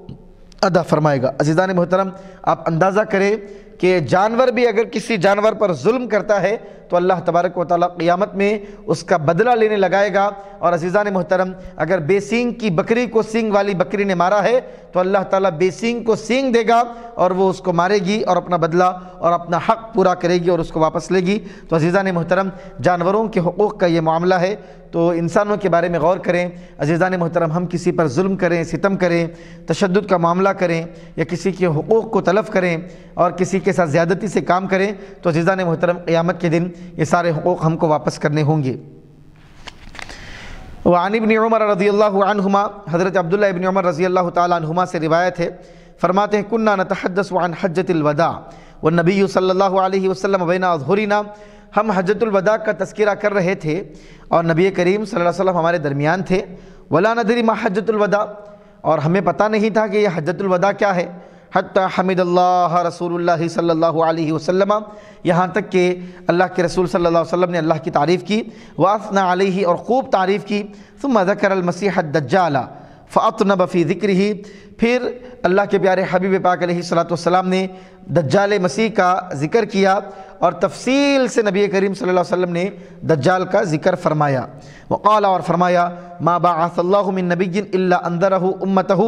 ادا فرمائے گا۔ عزیزان محترم، آپ اندازہ کریں کہ جانور بھی اگر کسی جانور پر ظلم کرتا ہے تو اللہ تبارک و تعالیٰ قیامت میں اس کا بدلہ لینے لگائے گا۔ اور عزیزان محترم، اگر بے سینگ کی بکری کو سینگ والی بکری نے مارا ہے، تو اللہ تعالیٰ بے سینگ کو سینگ دے گا اور وہ اس کو مارے گی اور اپنا بدلہ اور اپنا حق پورا کرے گی اور اس کو واپس لے گی۔ تو عزیزان محترم، جانوروں کے حقوق کا یہ معاملہ ہے۔ تو انسانوں کے بارے میں غور کریں۔ عزیزان محترم، ہم کسی پر ظلم کریں، ستم کریں، تشدد کا معاملہ کریں یا کسی کے حقوق کو تلف کریں اور کسی کے ساتھ زیادتی سے کام کریں، تو عزیزان محترم، قیامت کے دن یہ سارے حقوق ہم کو واپس کرنے ہوں گے۔ وعن ابن عمر رضی اللہ عنہما، حضرت عبداللہ ابن عمر رضی اللہ تعالی عنہما سے روایت ہے، فرماتے ہیں، کننا نتحدث عن حجت الوداع، والنبی صلی اللہ علیہ وسلم بین اظہرنا، ہم حجت الوداع کا تذکرہ کر رہے تھے اور نبی کریم صلی اللہ علیہ وسلم ہمارے درمیان تھے۔ ولا ندری ما حجت الوداع، اور ہمیں پتہ نہیں تھا کہ یہ حجت الوداع کیا ہے۔ حتی حمد اللہ رسول اللہ صلی اللہ علیہ وسلم. یہاں تک کہ اللہ کے رسول صلی اللہ علیہ وسلم نے اللہ کی تعریف کی. واسنا علیہ اور خوب تعریف کی. ثم ذکر المسیح الدجال فاطنب فی ذکر ہی پھر اللہ کے پیارے حبیب پاک علیہ الصلاۃ والسلام نے دجال مسیح کا ذکر کیا اور تفصیل سے نبی کریم صلی اللہ علیہ وسلم نے دجال کا ذکر فرمایا. وقال اور فرمایا، ما بعث اللہ من نبی الا اندرہ امتہ.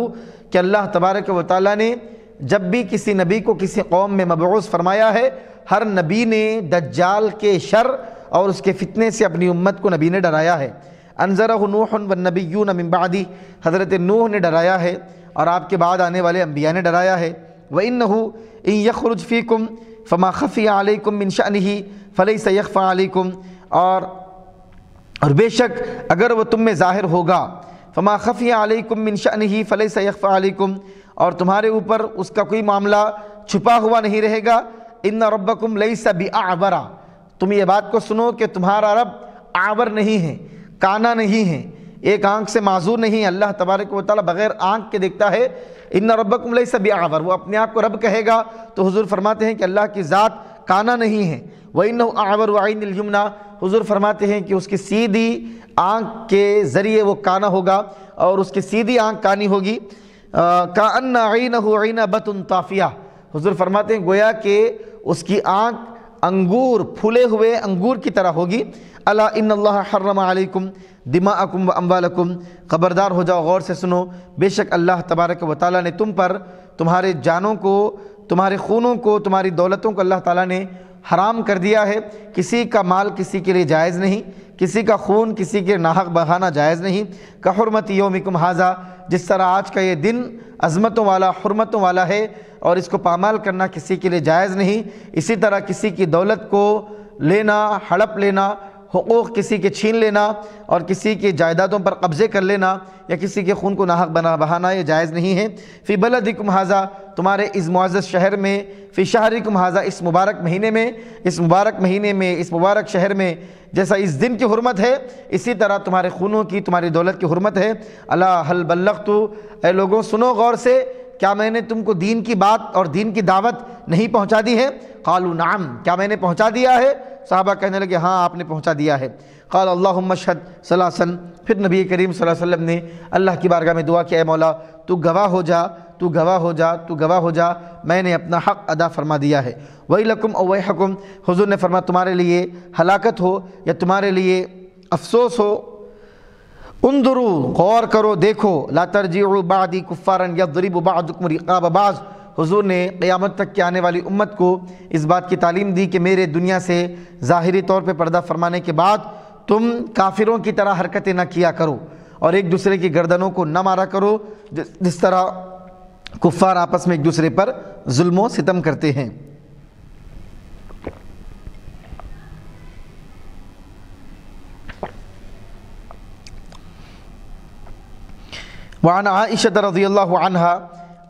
کہ اللہ تبارک و تعالیٰ نے جب بھی کسی نبی کو کسی قوم میں مبعوث فرمایا ہے، ہر نبی نے دجال کے شر اور اس کے فتنے سے اپنی امت کو نبی نے ڈرایا ہے۔ انضرہ نوح والنبیون من بعدی، حضرت نوح نے ڈرایا ہے اور آپ کے بعد آنے والے انبیاء نے ڈرایا ہے۔ وَإِنَّهُ إِن يَخْرُجْ فِيكُمْ فَمَا خَفِيَ عَلَيْكُمْ مِن شَأْنِهِ فَلَيْسَ يَخْفَى عَلَيْكُمْ۔ اور اور بے شک اگر وہ تم میں ظاہر ہوگا، فما خفیہ علیکم من شأنہ فلیس یخفى علیکم اور تمہارے اوپر اس کا کوئی معاملہ چھپا ہوا نہیں رہے گا۔ ان ربکم لیس بأعبرا تم یہ بات کو سنو کہ تمہارا رب آور نہیں ہے، کانا نہیں ہے، ایک آنکھ سے معذور نہیں اللہ تبارک و تعالیٰ بغیر آنکھ کے دیکھتا ہے۔ ان ربکم لیس بأعور وہ اپنے آپ کو رب کہے گا۔ تو حضور فرماتے ہیں کہ اللہ کی ذات کانا نہیں ہے۔ وَإِنَّهُ أَعْوَرُ عَيْنِ الْيُمْنَا حضور فرماتے ہیں کہ اس کی سیدھی آنکھ کے ذریعے وہ کانا ہوگا اور اس کی سیدھی آنکھ کانی ہوگی۔ کَأَنَّ عَيْنَهُ عَيْنَ بَتٌ طَافِيَةٌ حضور فرماتے ہیں، گویا کہ اس کی آنکھ انگور پھولے ہوئے انگور کی طرح ہوگی۔ اللہ ان اللہ حرم علیکم دماءکم و اموالکم خبردار ہو جاؤ، غور سے سنو۔ بے شک اللہ تبارک و تعالیٰ نے تم پر تمہارے جانوں کو، تمہارے خونوں کو، تمہاری دولتوں کو اللہ تعالیٰ نے حرام کر دیا ہے۔ کسی کا مال کسی کے لیے جائز نہیں، کسی کا خون کسی کے ناحق بہانا جائز نہیں۔ کا حرمت یومکم حاضہ جس طرح آج کا یہ دن عظمتوں والا، حرمتوں والا ہے اور اس کو پامال کرنا کسی کے لیے جائز نہیں، اسی طرح کسی کی دولت کو لینا، ہڑپ لینا حقوق، کسی کے چھین لینا اور کسی کی جائیدادوں پر قبضے کر لینا یا کسی کے خون کو ناحق بنا بہانا، یہ جائز نہیں ہے۔ فی بلدکم حاضہ تمہارے اس معزز شہر میں، فی شہرکم حاضہ اس مبارک مہینے میں، اس مبارک مہینے میں، اس مبارک شہر میں، جیسا اس دن کی حرمت ہے، اسی طرح تمہارے خونوں کی، تمہاری دولت کی حرمت ہے۔ اللہ حل بلغت، اے لوگوں، سنو غور سے، کیا میں نے تم کو دین کی بات اور دین کی دعوت نہیں پہنچا دی ہے؟ قالوا نعم، کیا میں نے پہنچا دیا ہے؟ صحابہ کہنے لگے ہاں آپ نے پہنچا دیا ہے۔ قال، اللہم اللہ علیہ وسلم پھر نبی کریم صلی اللہ علیہ وسلم نے اللہ کی بارگاہ میں دعا کیا اے مولا، تو گواہ ہو جا، تو گواہ ہو جا، تو گواہ ہو جا، میں نے اپنا حق ادا فرما دیا ہے۔ وہی لکم او حکم حضور نے فرما تمہارے لیے ہلاکت ہو یا تمہارے لیے افسوس ہو، اندرو، غور کرو، دیکھو، لا ترجعوا بعدی کفارا یضرب بعضکم رقاب بعض۔ حضور نے قیامت تک کے آنے والی امت کو اس بات کی تعلیم دی کہ میرے دنیا سے ظاہری طور پہ پردہ فرمانے کے بعد تم کافروں کی طرح حرکتیں نہ کیا کرو اور ایک دوسرے کی گردنوں کو نہ مارا کرو، جس طرح کفار آپس میں ایک دوسرے پر ظلم و ستم کرتے ہیں۔ وعن عائشة رضی اللہ عنہ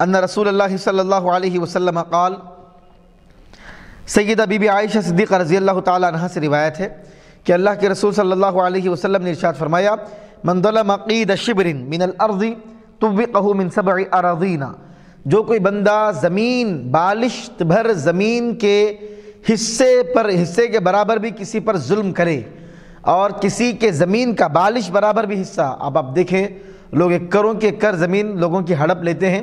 ان رسول اللہ صلی اللہ علیہ وسلم قال، سیدہ بی بی عائشہ صدیقہ رضی اللہ تعالی عنہ سے روایت ہے کہ اللہ کے رسول صلی اللہ علیہ وسلم نے ارشاد فرمایا، من ظلم قید شبر من الارض طبقه من سبع اراضین. جو کوئی بندہ زمین، بالشت بھر زمین کے حصے پر، حصے کے برابر بھی کسی پر ظلم کرے اور کسی کے زمین کا بالش برابر بھی حصہ، اب آپ دیکھیں، لوگ ایک کروں کے کر زمین، لوگوں کی ہڑپ لیتے ہیں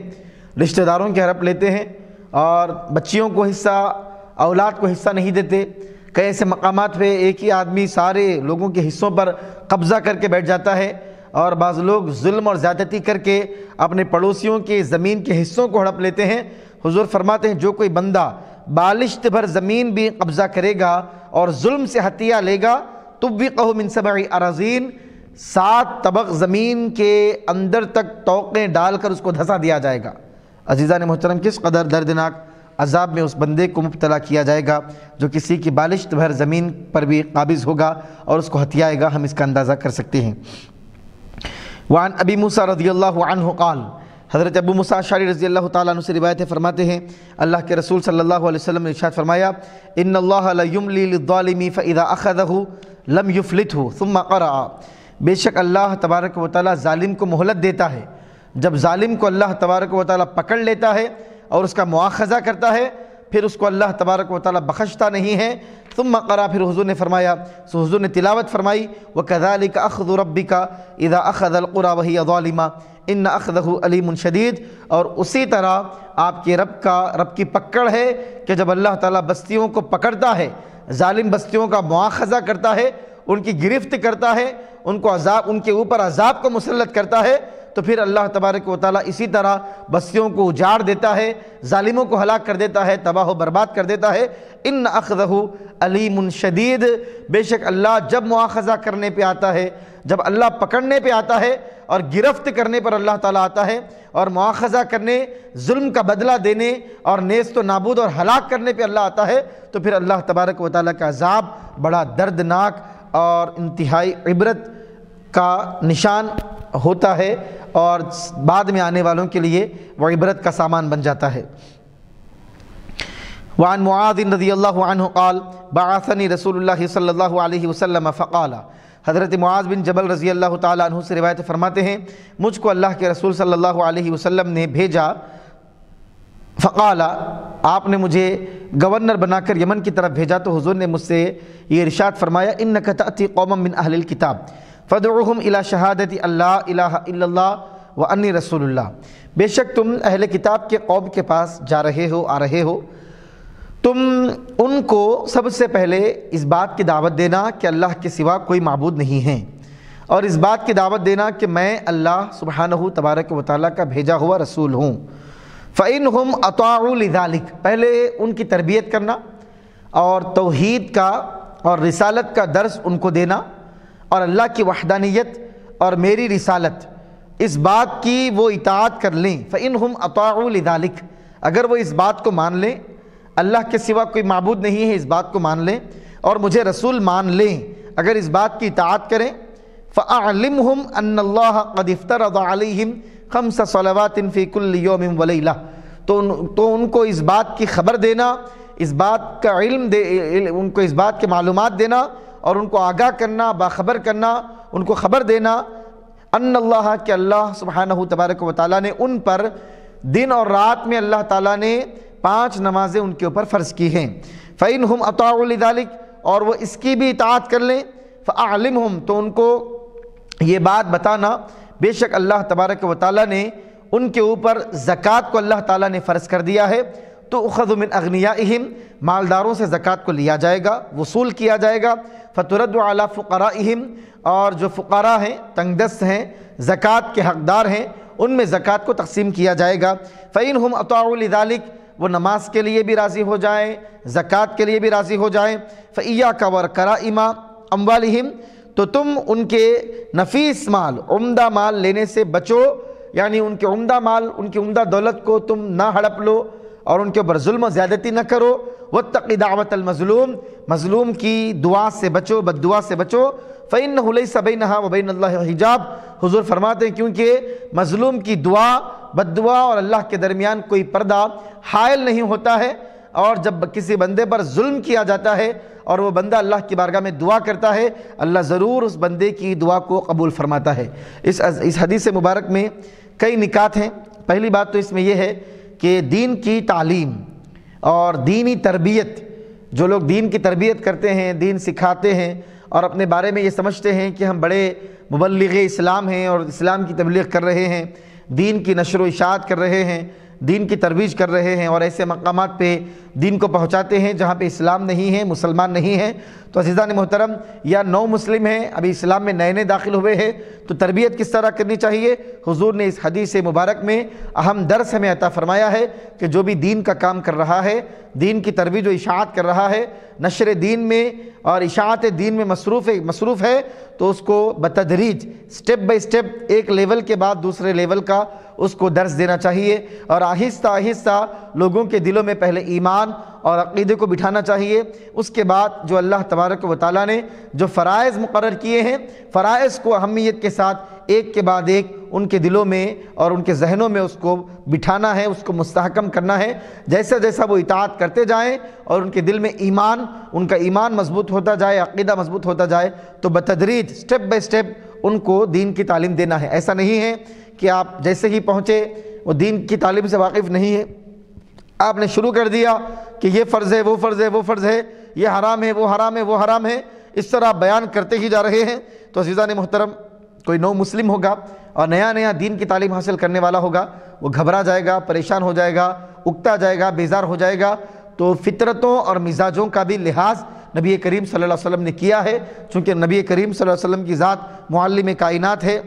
رشتہ داروں کی ہڑپ لیتے ہیں اور بچیوں کو حصہ، اولاد کو حصہ نہیں دیتے۔ کئی ایسے مقامات پہ ایک ہی آدمی سارے لوگوں کے حصوں پر قبضہ کر کے بیٹھ جاتا ہے اور بعض لوگ ظلم اور زیادتی کر کے اپنے پڑوسیوں کے زمین کے حصوں کو ہڑپ لیتے ہیں۔ حضور فرماتے ہیں، جو کوئی بندہ بالشت بھر زمین بھی قبضہ کرے گا اور ظلم سے حتیہ لے گا تب بھی قہو من سبع اراضین سات طبق زمین کے اندر تک توقیں ڈال کر اس کو دھسا دیا جائے گا۔ عزیزان محترم، کس قدر دردناک عذاب میں اس بندے کو مبتلا کیا جائے گا جو کسی کی بالشت بھر زمین پر بھی قابض ہوگا اور اس کو ہتھیائے گا ہم اس کا اندازہ کر سکتے ہیں۔ وعن ابی موسیٰ رضی اللہ عنہ قال، حضرت ابو موسیٰ شاری رضی اللہ تعالیٰ عنہ سے روایتیں فرماتے ہیں، اللہ کے رسول صلی اللہ علیہ وسلم نے ارشاد فرمایا، ان اللہ لیملی للظالم فاذا اخذہ لم یفلتہ ثم قرأ۔ بے شک اللہ تبارک و تعالیٰ ظالم کو مہلت دیتا ہے۔ جب ظالم کو اللہ تبارک و تعالیٰ پکڑ لیتا ہے اور اس کا مواخذہ کرتا ہے، پھر اس کو اللہ تبارک و تعالیٰ بخشتا نہیں ہے۔ ثم قرا پھر حضور نے فرمایا سو حضور نے تلاوت فرمائی، وَكَذَلِكَ أَخْذُ رَبِّكَ إِذَا أَخَذَ الْقُرَى وَهِيَ ظَالِمَةً إِنَّ أَخْذَهُ عَلِيمٌ شَدِيد۔ اور اسی طرح آپ کے رب کا، رب کی پکڑ ہے کہ جب اللہ تعالیٰ بستیوں کو پکڑتا ہے، ظالم بستیوں کا مواخذہ کرتا ہے، ان کی گرفت کرتا ہے، ان کو عذاب، ان کے اوپر عذاب کو مسلط کرتا ہے تو پھر اللہ تبارک و تعالیٰ اسی طرح بستیوں کو اجاڑ دیتا ہے، ظالموں کو ہلاک کر دیتا ہے، تباہ و برباد کر دیتا ہے۔ ان اخذہ علیم شدید۔ بے شک اللہ جب مواخذہ کرنے پہ آتا ہے، جب اللہ پکڑنے پہ آتا ہے اور گرفت کرنے پر اللہ تعالیٰ آتا ہے اور مواخذہ کرنے، ظلم کا بدلہ دینے اور نیست و نابود اور ہلاک کرنے پہ اللہ آتا ہے، تو پھر اللہ تبارک و تعالیٰ کا عذاب بڑا دردناک اور انتہائی عبرت کا نشان ہوتا ہے اور بعد میں آنے والوں کے لیے وہ عبرت کا سامان بن جاتا ہے۔ وعن معاذ رضی اللہ عنہ قال، بعثنی رسول اللہ صلی اللہ علیہ وسلم فقال حضرت معاذ بن جبل رضی اللہ تعالیٰ عنہ سے روایت فرماتے ہیں، مجھ کو اللہ کے رسول صلی اللہ علیہ وسلم نے بھیجا۔ فقال آپ نے مجھے گورنر بنا کر یمن کی طرف بھیجا تو حضور نے مجھ سے یہ ارشاد فرمایا انک تأتی قوما من اہل الكتاب فدعوہم الى شہادت اللہ الہ الا اللہ و انی رسول اللہ بے شک تم اہل کتاب کے قوم کے پاس جا رہے ہو، آ رہے ہو۔ تم ان کو سب سے پہلے اس بات کی دعوت دینا کہ اللہ کے سوا کوئی معبود نہیں ہے۔ اور اس بات کی دعوت دینا کہ میں اللہ سبحانہ تبارک و تعالیٰ کا بھیجا ہوا رسول ہوں۔ فَإِنْهُمْ أَطَاعُوا لِذَلِكَ۔ پہلے ان کی تربیت کرنا اور توحید کا اور رسالت کا درس ان کو دینا۔ اور اللہ کی وحدانیت اور میری رسالت، اس بات کی وہ اطاعت کر لیں۔ فَإِنْهُمْ أَطَاعُوا لِذَلِكَ۔ اگر وہ اس بات کو مان لیں، اللہ کے سوا کوئی معبود نہیں ہے، اس بات کو مان لیں اور مجھے رسول مان لیں، اگر اس بات کی اطاعت کریں، فَأَعْلِمْهُمْ أَنَّ اللَّهَ قَدْ اِفْتَرَضَ عَلَيْهِمْ خمس صلوات فی کل یوم ولیلہ تو ان تو ان کو اس بات کی خبر دینا، اس بات کا علم دے ان کو اس بات کے معلومات دینا اور ان کو آگاہ کرنا، باخبر کرنا، ان کو خبر دینا۔ ان اللہ، کہ اللہ سبحانہ تبارک و تعالیٰ نے ان پر دن اور رات میں اللہ تعالیٰ نے پانچ نمازیں ان کے اوپر فرض کی ہیں۔ فَإِنْهُمْ أَطَاعُوا لِذَلِكَ، اور وہ اس کی بھی اطاعت کر لیں۔ فَأَعْلِمْهُمْ، تو ان کو یہ بات بتانا۔ بے شک اللہ تبارک و تعالیٰ نے ان کے اوپر زکوٰۃ کو اللہ تعالیٰ نے فرض کر دیا ہے۔ تو اخذ من اغنیائہم مالداروں سے زکوٰۃ کو لیا جائے گا، وصول کیا جائے گا۔ فترد علی فقرائہم اور جو فقراء ہیں تنگ دست ہیں، زکوٰۃ کے حقدار ہیں، ان میں زکوٰۃ کو تقسیم کیا جائے گا۔ فَإِنْهُمْ أَطَاعُوا لِذَلِكَ، وہ نماز کے لیے بھی راضی ہو جائیں، زکوٰۃ کے لیے بھی راضی ہو جائیں۔ فَإِيَّاكَ وَرْكَرَائِمَا أَمْوَالِهِمْ، تو تم ان کے نفیس مال، عمدہ مال لینے سے بچو۔ یعنی ان کے عمدہ مال، ان کی عمدہ دولت کو تم نہ ہڑپ لو اور ان کے اوپر ظلم و زیادتی نہ کرو۔ وَاتَّقِ دَعْوَةَ الْمَظْلُومِ، مظلوم کی دعا سے بچو بد دعا سے بچو، فَإِنَّهُ لَيْسَ بَيْنَهَا وَبَيْنَ اللَّهِ حجاب۔ حضور فرماتے ہیں، کیونکہ مظلوم کی دعا بد دعا اور اللہ کے درمیان کوئی پردہ حائل نہیں ہوتا ہے، اور جب کسی بندے پر ظلم کیا جاتا ہے اور وہ بندہ اللہ کی بارگاہ میں دعا کرتا ہے، اللہ ضرور اس بندے کی دعا کو قبول فرماتا ہے۔ اس اس حدیث مبارک میں کئی نکات ہیں۔ پہلی بات تو اس میں یہ ہے کہ دین کی تعلیم اور دینی تربیت، جو لوگ دین کی تربیت کرتے ہیں، دین سکھاتے ہیں اور اپنے بارے میں یہ سمجھتے ہیں کہ ہم بڑے مبلغ اسلام ہیں اور اسلام کی تبلیغ کر رہے ہیں، دین کی نشر و اشاعت کر رہے ہیں، دین کی ترویج کر رہے ہیں اور ایسے مقامات پہ دین کو پہنچاتے ہیں جہاں پہ اسلام نہیں ہے، مسلمان نہیں ہے تو عزیزان محترم، یا نو مسلم ہیں، ابھی اسلام میں نئے نئے داخل ہوئے ہیں، تو تربیت کس طرح کرنی چاہیے؟ حضور نے اس حدیث مبارک میں اہم درس ہمیں عطا فرمایا ہے کہ جو بھی دین کا کام کر رہا ہے، دین کی ترویج و اشاعت کر رہا ہے، نشر دین میں اور اشاعت دین میں مصروف مصروف ہے، تو اس کو بتدریج سٹیپ بائی سٹیپ ایک لیول کے بعد دوسرے لیول کا اس کو درس دینا چاہیے۔ اور آہستہ آہستہ لوگوں کے دلوں میں پہلے ایمان اور عقیدے کو بٹھانا چاہیے۔ اس کے بعد جو اللہ تبارک و تعالیٰ نے جو فرائض مقرر کیے ہیں، فرائض کو اہمیت کے ساتھ ایک کے بعد ایک ان کے دلوں میں اور ان کے ذہنوں میں اس کو بٹھانا ہے، اس کو مستحکم کرنا ہے۔ جیسا جیسا وہ اطاعت کرتے جائیں اور ان کے دل میں ایمان، ان کا ایمان مضبوط ہوتا جائے، عقیدہ مضبوط ہوتا جائے، تو بتدریج سٹیپ بائی سٹیپ ان کو دین کی تعلیم دینا ہے۔ ایسا نہیں ہے کہ آپ جیسے ہی پہنچے، وہ دین کی تعلیم سے واقف نہیں ہے آپ نے شروع کر دیا کہ یہ فرض ہے، وہ فرض ہے، وہ فرض ہے، یہ حرام ہے، وہ حرام ہے، وہ حرام ہے۔ اس طرح آپ بیان کرتے ہی جا رہے ہیں۔ تو عزیزان محترم، کوئی نو مسلم ہوگا اور نیا نیا دین کی تعلیم حاصل کرنے والا ہوگا، وہ گھبرا جائے گا، پریشان ہو جائے گا اگتا جائے گا، بیزار ہو جائے گا۔ تو فطرتوں اور مزاجوں کا بھی لحاظ نبی کریم صلی اللہ علیہ وسلم نے کیا ہے۔ چونکہ نبی کریم صلی اللہ علیہ وسلم کی ذات معلم کائنات ہے۔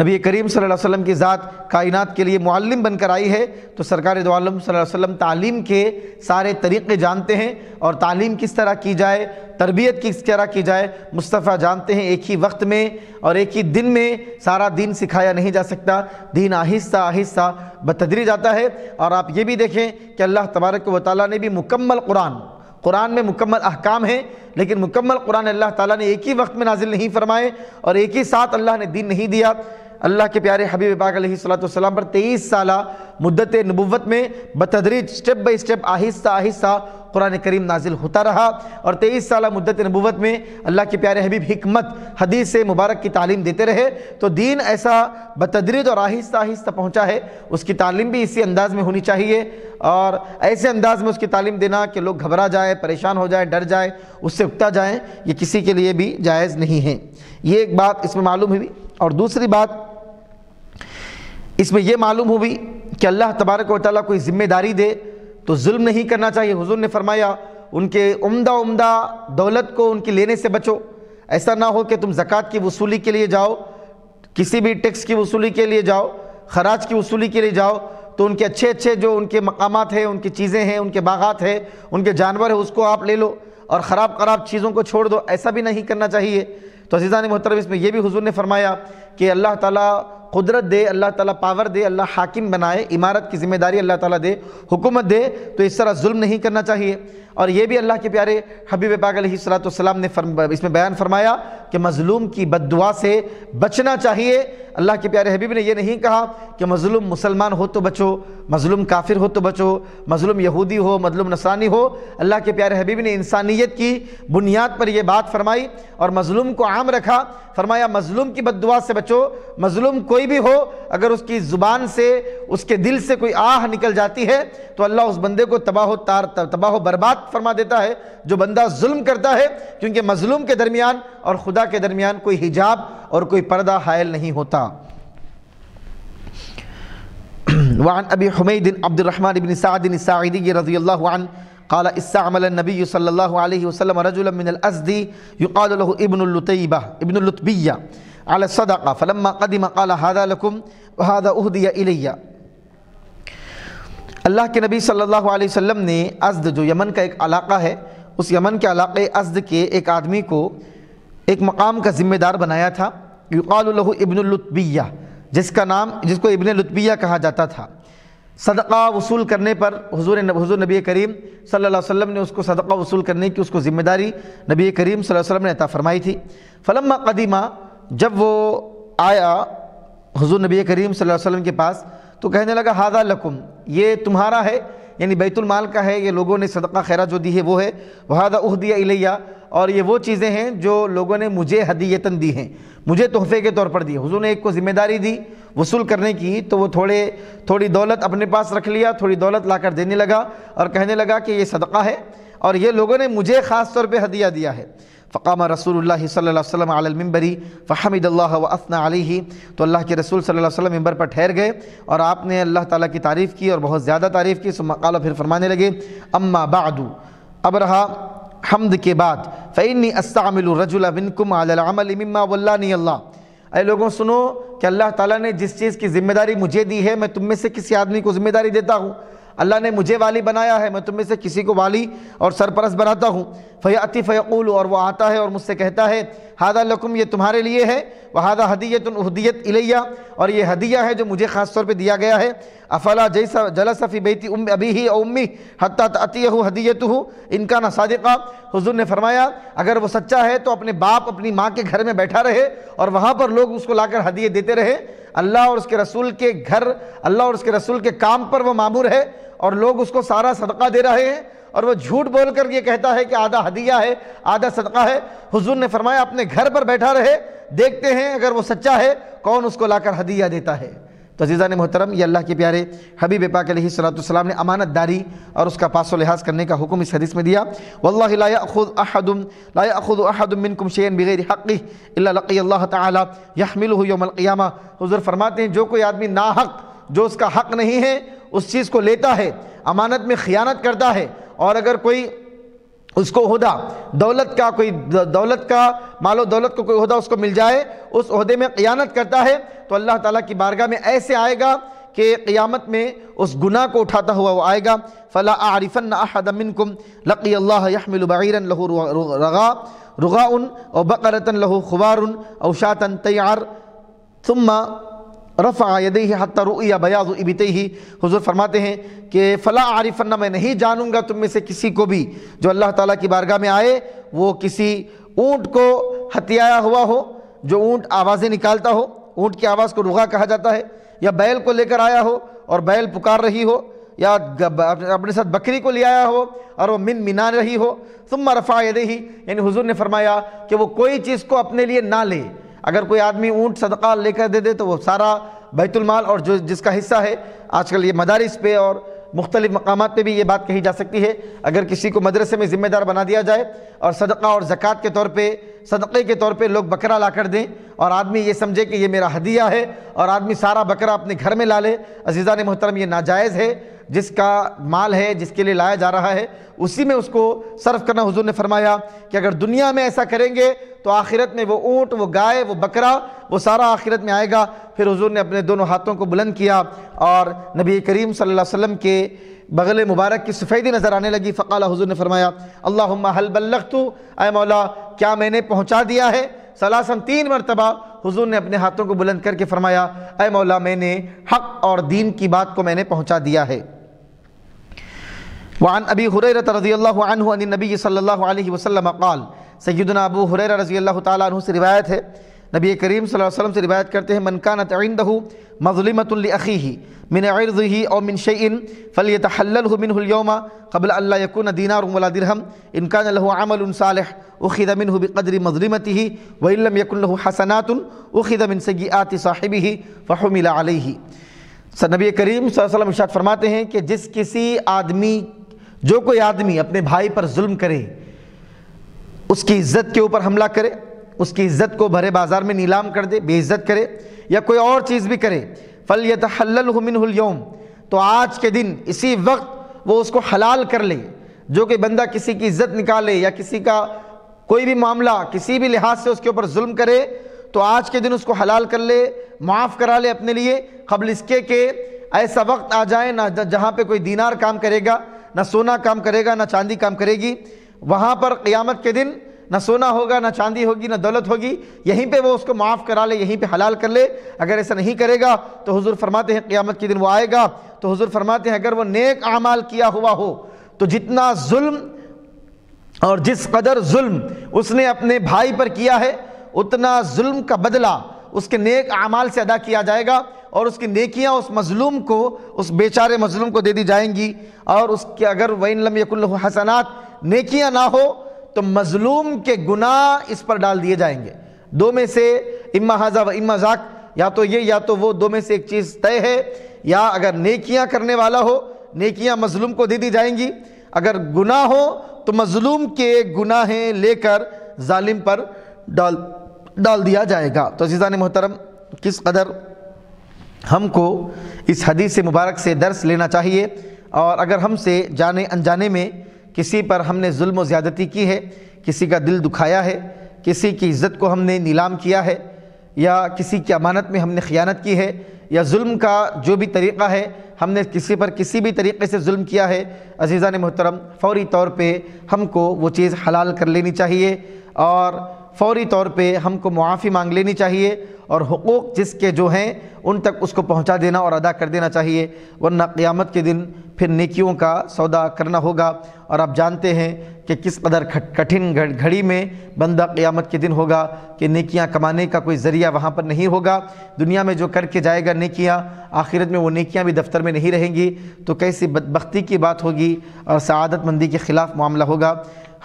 نبی کریم صلی اللہ علیہ وسلم کی ذات کائنات کے لیے معلم بن کر آئی ہے۔ تو سرکار دو عالم صلی اللہ علیہ وسلم تعلیم کے سارے طریقے جانتے ہیں اور تعلیم کس طرح کی جائے، تربیت کس طرح کی جائے، مصطفیٰ جانتے ہیں ایک ہی وقت میں اور ایک ہی دن میں سارا دین سکھایا نہیں جا سکتا۔ دین آہستہ آہستہ بتدری جاتا ہے۔ اور آپ یہ بھی دیکھیں کہ اللہ تبارک و تعالیٰ نے بھی مکمل قرآن قرآن میں مکمل احکام ہیں، لیکن مکمل قرآن اللہ تعالیٰ نے ایک ہی وقت میں نازل نہیں فرمائے اور ایک ہی ساتھ اللہ نے دین نہیں دیا۔ اللہ کے پیارے حبیب پاک علیہ السلام پر تیئیس سالہ مدت نبوت میں بتدریج سٹیپ بائی سٹیپ آہستہ آہستہ قرآن کریم نازل ہوتا رہا اور تیئیس سالہ مدت نبوت میں اللہ کے پیارے حبیب حکمت حدیث سے مبارک کی تعلیم دیتے رہے تو دین ایسا بتدریج اور آہستہ آہستہ پہنچا ہے، اس کی تعلیم بھی اسی انداز میں ہونی چاہیے اور ایسے انداز میں اس کی تعلیم دینا کہ لوگ گھبرا جائے پریشان ہو جائے ڈر جائے اس سے اکتا جائیں، یہ کسی کے لیے بھی جائز نہیں ہے۔ یہ ایک بات اس میں معلوم ہوئی اور دوسری بات اس میں یہ معلوم ہوئی کہ اللہ تبارک و تعالیٰ کوئی ذمہ داری دے تو ظلم نہیں کرنا چاہیے۔ حضور نے فرمایا، ان کے عمدہ عمدہ دولت کو ان کی لینے سے بچو۔ ایسا نہ ہو کہ تم زکوٰۃ کی وصولی کے لیے جاؤ، کسی بھی ٹیکس کی وصولی کے لیے جاؤ، خراج کی وصولی کے لیے جاؤ۔ تو ان کے اچھے اچھے جو ان کے مقامات ہیں، ان کی چیزیں ہیں، ان کے باغات ہیں، ان کے جانور ہیں، اس کو آپ لے لو اور خراب خراب چیزوں کو چھوڑ دو۔ ایسا بھی نہیں کرنا چاہیے۔ تو عزیزان محترم، اس میں یہ بھی حضور نے فرمایا کہ اللہ تعالیٰ قدرت دے، اللہ تعالیٰ پاور دے، اللہ حاکم بنائے، عمارت کی ذمہ داری اللہ تعالیٰ دے، حکومت دے، تو اس طرح ظلم نہیں کرنا چاہیے۔ اور یہ بھی اللہ کے پیارے حبیب پاک علیہ السلام نے اس میں بیان فرمایا کہ مظلوم کی بد دعا سے بچنا چاہیے۔ اللہ کے پیارے حبیب نے یہ نہیں کہا کہ مظلوم مسلمان ہو تو بچو، مظلوم کافر ہو تو بچو، مظلوم یہودی ہو، مظلوم نصرانی ہو۔ اللہ کے پیارے حبیب نے انسانیت کی بنیاد پر یہ بات فرمائی اور مظلوم کو عام رکھا۔ فرمایا، مظلوم کی بد دعا سے بچو، مظلوم کوئی بھی ہو، اگر اس کی زبان سے، اس کے دل سے کوئی آہ نکل جاتی ہے، تو اللہ اس بندے کو تباہ و تار، تباہ و برباد فرما دیتا ہے، جو بندہ ظلم کرتا ہے۔ کیونکہ مظلوم کے درمیان اور خدا کے درمیان کوئی حجاب اور کوئی پردہ حائل نہیں ہوتا۔ وعن ابی حمید عبد الرحمن بن سعد الساعدی رضی اللہ عنہ قال استعمل النبي صلى الله عليه وسلم رجلا من الأزد يقال له ابن اللطيبة ابن اللطبية على الصدقة فلما قدم قال هذا لكم وهذا أهدي إلي اللہ کے نبی صلی اللہ علیہ وسلم نے ازد جو یمن کا ایک علاقہ ہے، اس یمن کے علاقے ازد کے ایک آدمی کو ایک مقام کا ذمہ دار بنایا تھا، یقال له ابن اللطبیہ جس کا نام، جس کو ابن لطبیہ کہا جاتا تھا۔ صدقہ وصول کرنے پر حضور حضور نبی کریم صلی اللہ علیہ وسلم نے اس کو صدقہ وصول کرنے کی اس کو ذمہ داری نبی کریم صلی اللہ علیہ وسلم نے عطا فرمائی تھی۔ فلما قدیمہ، جب وہ آیا حضور نبی کریم صلی اللہ علیہ وسلم کے پاس، تو کہنے لگا ہادہ لکم، یہ تمہارا ہے یعنی بیت المال کا ہے، یہ لوگوں نے صدقہ خیرہ جو دی ہے وہ ہے۔ وہادہ اہدیہ الیہ، اور یہ وہ چیزیں ہیں جو لوگوں نے مجھے ہدیتاً دی ہیں۔ مجھے تحفے کے طور پر دی۔ حضور نے ایک کو ذمہ داری دی وصول کرنے کی، تو وہ تھوڑے، تھوڑی دولت اپنے پاس رکھ لیا، تھوڑی دولت لا کر دینے لگا اور کہنے لگا کہ یہ صدقہ ہے۔ اور یہ لوگوں نے مجھے خاص طور پہ ہدیہ دیا ہے۔ فقام رسول اللہ صلی اللہ علیہ وسلم علی المنبری فحمد اللہ و اثنا علیہ. تو اللہ کے رسول صلی اللہ علیہ وسلم ممبر پر ٹھہر گئے اور آپ نے اللہ تعالیٰ کی تعریف کی اور بہت زیادہ تعریف کی، ثم قال پھر فرمانے لگے، اما بعد، اب رہا حمد کے بعد فَإِنِّي أَسْتَعْمِلُ الرَّجُلَ مِنْكُمْ عَلَى الْعَمَلِ مِمَّا وَاللَّانِي اللہ. اے لوگوں، سنو کہ اللہ تعالیٰ نے جس چیز کی ذمہ داری مجھے دی ہے، میں تم میں سے کسی آدمی کو ذمہ داری دیتا ہوں۔ اللہ نے مجھے والی بنایا ہے، میں تم میں سے کسی کو والی اور سرپرست بناتا ہوں۔ فیاتی فیقول، اور وہ آتا ہے اور مجھ سے کہتا ہے ہادہ لکم، یہ تمہارے لیے ہے۔ وہ ہادہ حدیت الحدیت الیہ۔ اور یہ ہدیہ ہے جو مجھے خاص طور پہ دیا گیا ہے۔ افلا جیسا، جلس فی بیتی ام ابی ہی او امی حتیٰ عطیہ حدیت ہو ان کا نہ صادقہ۔ حضور نے فرمایا، اگر وہ سچا ہے تو اپنے باپ اپنی ماں کے گھر میں بیٹھا رہے اور وہاں پر لوگ اس کو لا کر ہدیے دیتے رہے۔ اللہ اور اس کے رسول کے گھر، اللہ اور اس کے رسول کے کام پر وہ معمور ہے اور لوگ اس کو سارا صدقہ دے رہے ہیں اور وہ جھوٹ بول کر یہ کہتا ہے کہ آدھا ہدیہ ہے، آدھا صدقہ ہے۔ حضور نے فرمایا، اپنے گھر پر بیٹھا رہے، دیکھتے ہیں اگر وہ سچا ہے، کون اس کو لا کر ہدیہ دیتا ہے؟ تو عزیزان محترم، یہ اللہ کے پیارے حبیب پاک علیہ صلاۃ السلام نے امانت داری اور اس کا پاس و لحاظ کرنے کا حکم اس حدیث میں دیا۔ واللہ لا یأخذ احد، لا یأخذ احد منکم شیئا بغیر حقه الا لقی اللہ تعالی یحملہ یوم القیامہ۔ حضور فرماتے ہیں، جو کوئی آدمی ناحق، جو اس کا حق نہیں ہے، اس چیز کو لیتا ہے، امانت میں خیانت کرتا ہے اور اگر کوئی اس کو عہدہ، دولت کا کوئی دولت کا مال و دولت کو کوئی عہدہ اس کو مل جائے، اس عہدے میں قیانت کرتا ہے، تو اللہ تعالیٰ کی بارگاہ میں ایسے آئے گا کہ قیامت میں اس گناہ کو اٹھاتا ہوا وہ آئے گا۔ فلا اعرفن احد منکم لقی اللہ يحمل بعیرا له رغا رغاء او بقرة له خوار او شاة تیعر ثم رفع یدیہ حتی رؤیا بیاض ابتیہ حضور فرماتے ہیں کہ فلا عارفن میں نہیں جانوں گا تم میں سے کسی کو بھی جو اللہ تعالیٰ کی بارگاہ میں آئے، وہ کسی اونٹ کو ہتھیایا ہوا ہو، جو اونٹ آوازیں نکالتا ہو، اونٹ کی آواز کو رغا کہا جاتا ہے، یا بیل کو لے کر آیا ہو اور بیل پکار رہی ہو، یا اپنے ساتھ بکری کو لے آیا ہو اور وہ من منا رہی ہو، ثم رفع یدیہ یعنی حضور نے فرمایا کہ وہ کوئی چیز کو اپنے لیے نہ لے۔ اگر کوئی آدمی اونٹ صدقہ لے کر دے دے تو وہ سارا بیت المال اور جو جس کا حصہ ہے، آج کل یہ مدارس پہ اور مختلف مقامات پہ بھی یہ بات کہی جا سکتی ہے۔ اگر کسی کو مدرسے میں ذمہ دار بنا دیا جائے اور صدقہ اور زکوٰۃ کے طور پہ صدقے کے طور پہ لوگ بکرا لا کر دیں اور آدمی یہ سمجھے کہ یہ میرا ہدیہ ہے اور آدمی سارا بکرا اپنے گھر میں لا لے عزیزان محترم، یہ ناجائز ہے۔ جس کا مال ہے، جس کے لیے لایا جا رہا ہے، اسی میں اس کو صرف کرنا حضور نے فرمایا کہ اگر دنیا میں ایسا کریں گے تو آخرت میں وہ اونٹ، وہ گائے، وہ بکرا، وہ سارا آخرت میں آئے گا۔ پھر حضور نے اپنے دونوں ہاتھوں کو بلند کیا اور نبی کریم صلی اللہ علیہ وسلم کے بغل مبارک کی سفیدی نظر آنے لگی۔ فقال حضور نے فرمایا، اللہم حل بلغتو اے مولا کیا میں نے پہنچا دیا ہے؟ سلاسن تین مرتبہ حضور نے اپنے ہاتھوں کو بلند کر کے فرمایا، اے مولا میں نے حق اور دین کی بات کو میں نے پہنچا دیا ہے۔ وعن ابی حریرت رضی اللہ عنہ ان نبی صلی اللہ علیہ وسلم قال، سیدنا ابو حریرہ رضی اللہ تعالیٰ عنہ سے روایت ہے نبی کریم صلی اللہ علیہ وسلم سے روایت کرتے ہیں، من کانت عندہ مظلمت لأخیہ، من عرضه او من شیء فلیتحللہ منہ اليوم قبل اللہ یکون دینار ولا درہم، ان کان له عمل صالح، اخذ منہ بقدر مظلمته وإن لم يكن له حسنات، اخذ من سیئات صاحبه فحمل علیہ. نبی کریم صلی اللہ علیہ وسلم ارشاد فرماتے ہیں کہ جس کسی آدمی، جو کوئی آدمی اپنے بھائی پر ظلم کرے، اس کی عزت کے اوپر حملہ کرے اس کی عزت کو بھرے بازار میں نیلام کر دے، بے عزت کرے یا کوئی اور چیز بھی کرے۔ فَلْيَتَحَلَّلْهُ مِنْهُ الْيَوْمِ۔ تو آج کے دن اسی وقت وہ اس کو حلال کر لے، جو کہ بندہ کسی کی عزت نکالے یا کسی کا کوئی بھی معاملہ کسی بھی لحاظ سے اس کے اوپر ظلم کرے، تو آج کے دن اس کو حلال کر لے، معاف کرا لے اپنے لیے۔ قبل اس کے کہ ایسا وقت آ جائے، نہ جہاں پہ کوئی دینار کام کرے گا، نہ سونا کام کرے گا، نہ چاندی کام کرے گی۔ وہاں پر قیامت کے دن نہ سونا ہوگا، نہ چاندی ہوگی، نہ دولت ہوگی، یہیں پہ وہ اس کو معاف کرا لے، یہیں پہ حلال کر لے۔ اگر ایسا نہیں کرے گا تو حضور فرماتے ہیں قیامت کے دن وہ آئے گا۔ تو حضور فرماتے ہیں اگر وہ نیک اعمال کیا ہوا ہو، تو جتنا ظلم اور جس قدر ظلم اس نے اپنے بھائی پر کیا ہے، اتنا ظلم کا بدلہ اس کے نیک اعمال سے ادا کیا جائے گا اور اس کی نیکیاں اس مظلوم کو، اس بیچارے مظلوم کو دے دی جائیں گی۔ اور اس کے اگر وَإِن لَمْ يَكُلْ لَهُ نیکیاں نہ ہو تو مظلوم کے گناہ اس پر ڈال دیے جائیں گے۔ دو میں سے اما حضا و اما ذاک یا تو یہ یا تو وہ، دو میں سے ایک چیز طے ہے۔ یا اگر نیکیاں کرنے والا ہو، نیکیاں مظلوم کو دے دی جائیں گی۔ اگر گناہ ہو، تو مظلوم کے گناہیں لے کر ظالم پر ڈال ڈال دیا جائے گا۔ تو عزیزان محترم، کس قدر ہم کو اس حدیث مبارک سے درس لینا چاہیے؟ اور اگر ہم سے جانے انجانے میں کسی پر ہم نے ظلم و زیادتی کی ہے، کسی کا دل دکھایا ہے، کسی کی عزت کو ہم نے نیلام کیا ہے، یا کسی کی امانت میں ہم نے خیانت کی ہے، یا ظلم کا جو بھی طریقہ ہے، ہم نے کسی پر کسی بھی طریقے سے ظلم کیا ہے۔ عزیزان محترم، فوری طور پہ ہم کو وہ چیز حلال کر لینی چاہیے اور فوری طور پہ ہم کو معافی مانگ لینی چاہیے اور حقوق جس کے جو ہیں، ان تک اس کو پہنچا دینا اور ادا کر دینا چاہیے۔ ورنہ قیامت کے دن پھر نیکیوں کا سودا کرنا ہوگا۔ اور آپ جانتے ہیں کہ کس قدر کٹھن گھڑی میں بندہ قیامت کے دن ہوگا کہ نیکیاں کمانے کا کوئی ذریعہ وہاں پر نہیں ہوگا۔ دنیا میں جو کر کے جائے گا نیکیاں، آخرت میں وہ نیکیاں بھی دفتر میں نہیں رہیں گی۔ تو کیسی بدبختی کی بات ہوگی اور سعادت مندی کے خلاف معاملہ ہوگا۔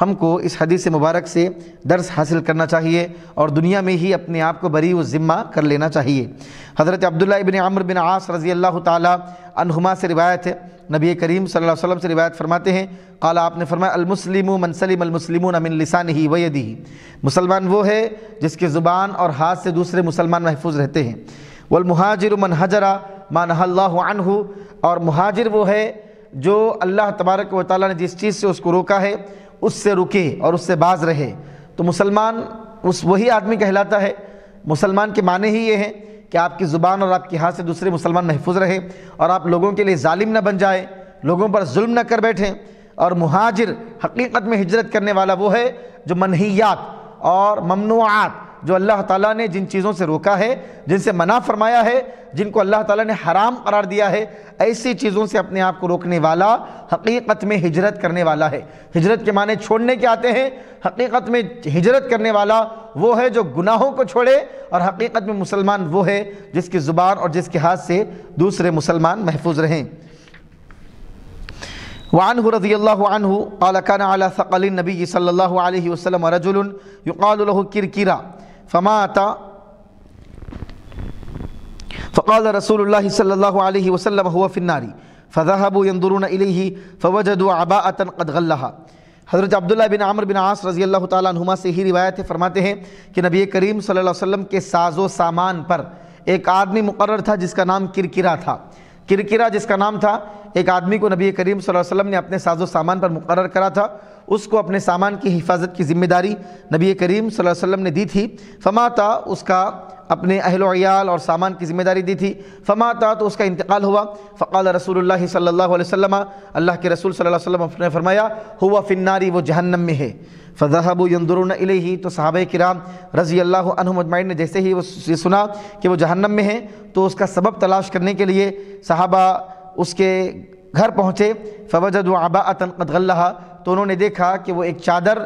ہم کو اس حدیث مبارک سے درس حاصل کرنا چاہیے اور دنیا میں ہی اپنے آپ کو بری و ذمہ کر لینا چاہیے۔ حضرت عبداللہ ابن عمر بن عاص رضی اللہ تعالی عنہما سے روایت ہے۔ نبی کریم صلی اللہ علیہ وسلم سے روایت فرماتے ہیں، قال آپ نے فرمایا المسلم من سلم المسلمون من لسانه ويده مسلمان وہ ہے جس کے زبان اور ہاتھ سے دوسرے مسلمان محفوظ رہتے ہیں۔ والمہاجر من حجر ما نهى اللہ عنہ۔ اور مہاجر وہ ہے جو اللہ تبارک و تعالی نے جس چیز سے اس کو روکا ہے، اس سے رکے اور اس سے باز رہے۔ تو مسلمان اس وہی آدمی کہلاتا ہے۔ مسلمان کے معنی ہی یہ ہیں کہ آپ کی زبان اور آپ کی ہاتھ سے دوسرے مسلمان محفوظ رہے اور آپ لوگوں کے لیے ظالم نہ بن جائے، لوگوں پر ظلم نہ کر بیٹھیں۔ اور مہاجر حقیقت میں ہجرت کرنے والا وہ ہے جو منحیات اور ممنوعات جو اللہ تعالیٰ نے جن چیزوں سے روکا ہے، جن سے منع فرمایا ہے، جن کو اللہ تعالیٰ نے حرام قرار دیا ہے، ایسی چیزوں سے اپنے آپ کو روکنے والا حقیقت میں ہجرت کرنے والا ہے۔ ہجرت کے معنی چھوڑنے کے آتے ہیں، حقیقت میں ہجرت کرنے والا وہ ہے جو گناہوں کو چھوڑے اور حقیقت میں مسلمان وہ ہے جس کی زبان اور جس کے ہاتھ سے دوسرے مسلمان محفوظ رہیں۔ وعنه رضی اللہ عنہ قال كان على ثقل النبي صلی اللہ علیہ وسلم رجل يقال له کرکرا فمات. فقال رسول الله صلى الله عليه وسلم هو في النار. فذهبوا ينظرون إليه فوجدوا عباءة قد غلها. حضرت عبداللہ بن عمر بن عاص رضی اللہ تعالیٰ عنہما سے ہی روایت ہے فرماتے ہیں کہ نبی کریم صلی اللہ علیہ وسلم کے ساز و سامان پر ایک آدمی مقرر تھا جس کا نام کرکرا تھا. کرکرا جس کا نام تھا، ایک آدمی کو نبی کریم صلی اللہ علیہ وسلم نے اپنے ساز و سامان پر مقرر کرا تھا، اس کو اپنے سامان کی حفاظت کی ذمہ داری نبی کریم صلی اللہ علیہ وسلم نے دی تھی۔ فماتا اس کا اپنے اہل و عیال اور سامان کی ذمہ داری دی تھی۔ فماتا تو اس کا انتقال ہوا۔ فقال رسول اللہ صلی اللہ علیہ وسلم، اللہ کے رسول صلی اللہ علیہ وسلم نے فرمایا ہوا فناری وہ جہنم میں ہے۔ فضحب یندرون الیہ تو صحابہ کرام رضی اللہ عنہ مجمعین نے جیسے ہی وہ سنا کہ وہ جہنم میں ہے تو اس کا سبب تلاش کرنے کے لیے صحابہ اس کے گھر پہنچے۔ فوجد عباءتن قد غلہا تو انہوں نے دیکھا کہ وہ ایک چادر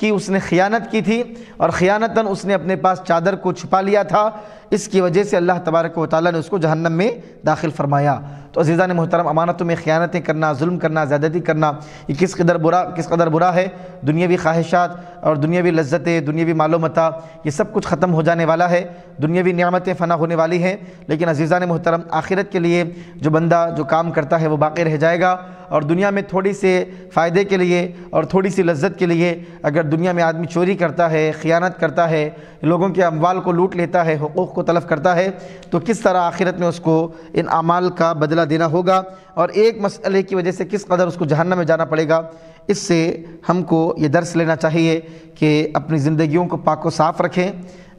کی اس نے خیانت کی تھی اور خیانتاً اس نے اپنے پاس چادر کو چھپا لیا تھا۔ اس کی وجہ سے اللہ تبارک و تعالیٰ نے اس کو جہنم میں داخل فرمایا۔ تو عزیزان محترم، امانتوں میں خیانتیں کرنا، ظلم کرنا، زیادتی کرنا، یہ کس قدر برا، کس قدر برا ہے؟ دنیاوی خواہشات اور دنیاوی لذتیں، دنیاوی معلومتا یہ سب کچھ ختم ہو جانے والا ہے۔ دنیاوی نعمتیں فنا ہونے والی ہیں۔ لیکن عزیزان محترم، آخرت کے لیے جو بندہ جو کام کرتا ہے وہ باقی رہ جائے گا۔ اور دنیا میں تھوڑی سے فائدے کے لیے اور تھوڑی سی لذت کے لیے اگر دنیا میں آدمی چوری کرتا ہے، خیانت کرتا ہے، لوگوں کے اموال کو لوٹ لیتا ہے، حقوق کو تلف کرتا ہے، تو کس طرح آخرت میں اس کو ان اعمال کا بدلہ دینا ہوگا؟ اور ایک مسئلے کی وجہ سے کس قدر اس کو جہنم میں جانا پڑے گا؟ اس سے ہم کو یہ درس لینا چاہیے کہ اپنی زندگیوں کو پاک و صاف رکھیں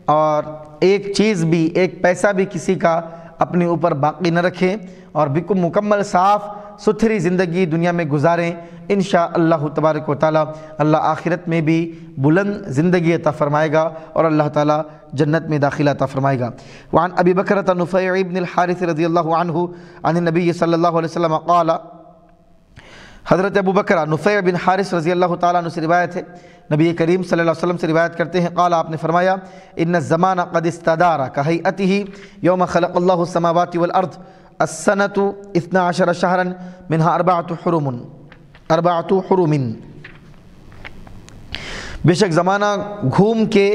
اور ایک چیز بھی، ایک پیسہ بھی کسی کا اپنے اوپر باقی نہ رکھیں اور بالکل مکمل صاف ستھری زندگی دنیا میں گزاریں، انشاءاللہ اللہ تبارک و تعالی اللہ آخرت میں بھی بلند زندگی عطا فرمائے گا اور اللہ تعالیٰ جنت میں داخلہ عطا فرمائے گا۔ وعن ابی بکرت نفیع ابن الحارث رضی اللہ عنہ عن النبی صلی اللہ علیہ وسلم قال، حضرت ابو بکر نفع بن حارث رضی اللہ تعالیٰ عنہ سے روایت ہے۔ نبی کریم صلی اللہ علیہ وسلم سے روایت کرتے ہیں، قال، آپ نے فرمایا، ان الزمان قد استدار كهيئته يوم خلق الله السماوات والارض السنة اثنا عشر شهرا منها اربعة حرم اربعة حرم بے شک زمانہ گھوم کے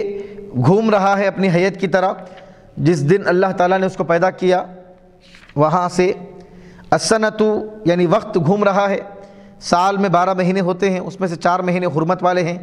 گھوم رہا ہے اپنی حیت کی طرح، جس دن اللہ تعالیٰ نے اس کو پیدا کیا، وہاں سے السنتو یعنی وقت گھوم رہا ہے۔ سال میں بارہ مہینے ہوتے ہیں، اس میں سے چار مہینے حرمت والے ہیں۔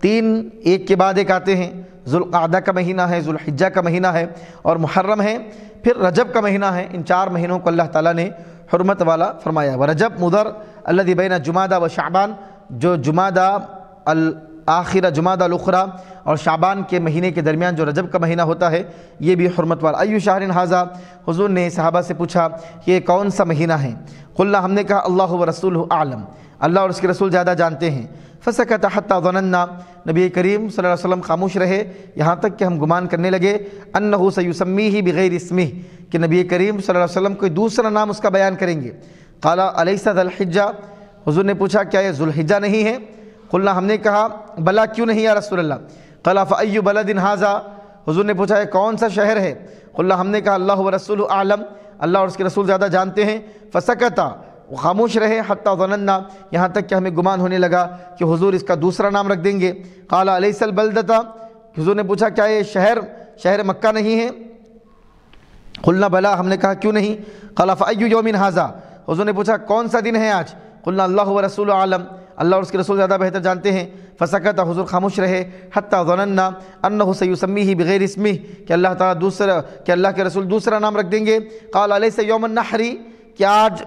تین ایک کے بعد ایک آتے ہیں۔ ذوالقعدہ کا مہینہ ہے، ذوالحجہ کا مہینہ ہے اور محرم ہے۔ پھر رجب کا مہینہ ہے۔ ان چار مہینوں کو اللہ تعالیٰ نے حرمت والا فرمایا۔ و رجب مدر اللہ بین جمادہ و شعبان، جو جمادہ الآخرہ جمادہ الاخرہ اور شعبان کے مہینے کے درمیان جو رجب کا مہینہ ہوتا ہے، یہ بھی حرمت والا۔ ایو شہر حاضہ حضور نے صحابہ سے پوچھا کہ یہ کون سا مہینہ ہے؟ قلنا، ہم نے کہا، اللہ و رسول عالم اللہ اور اس کے رسول زیادہ جانتے ہیں۔ فسکت حتی ظننا۔ نبی کریم صلی اللہ علیہ وسلم خاموش رہے۔ یہاں تک کہ ہم گمان کرنے لگے۔ انہو سیسمی ہی بغیر اسمی کہ نبی کریم صلی اللہ علیہ وسلم کوئی دوسرا نام اس کا بیان کریں گے۔ قالا علیہ ذوالحجہ؟ حضور نے پوچھا، کیا یہ ذوالحجہ نہیں ہے؟ قلنا، ہم نے کہا، بلا کیوں نہیں یا رسول اللہ؟ قالا، فایو بلد حاضہ حضور نے پوچھا، یہ کون سا شہر ہے؟ قلنا، ہم نے کہا، اللہ و رسول عالم اللہ اور اس کے رسول زیادہ جانتے ہیں۔ فسکتا۔ وہ خاموش رہے حتیٰ ظننا یہاں تک کہ ہمیں گمان ہونے لگا کہ حضور اس کا دوسرا نام رکھ دیں گے۔ قالا علیہ البلدتا حضور نے پوچھا، کیا یہ شہر شہر مکہ نہیں ہے؟ قلنا، بلا۔ ہم نے کہا، کیوں نہیں؟ قالا فایو یومن حاضہ حضور نے پوچھا، کون سا دن ہے آج؟ قلنا، اللہ و رسول عالم۔ اللہ اور اس کے رسول زیادہ بہتر جانتے ہیں۔ فسکت، حضور خاموش رہے۔ حتیٰ ظننا انہو سیسمی ہی بغیر اسمی کہ اللہ تعالیٰ دوسرا، کہ اللہ کے رسول دوسرا نام رکھ دیں گے۔ قال علیہ سے یوم النحری کیا آج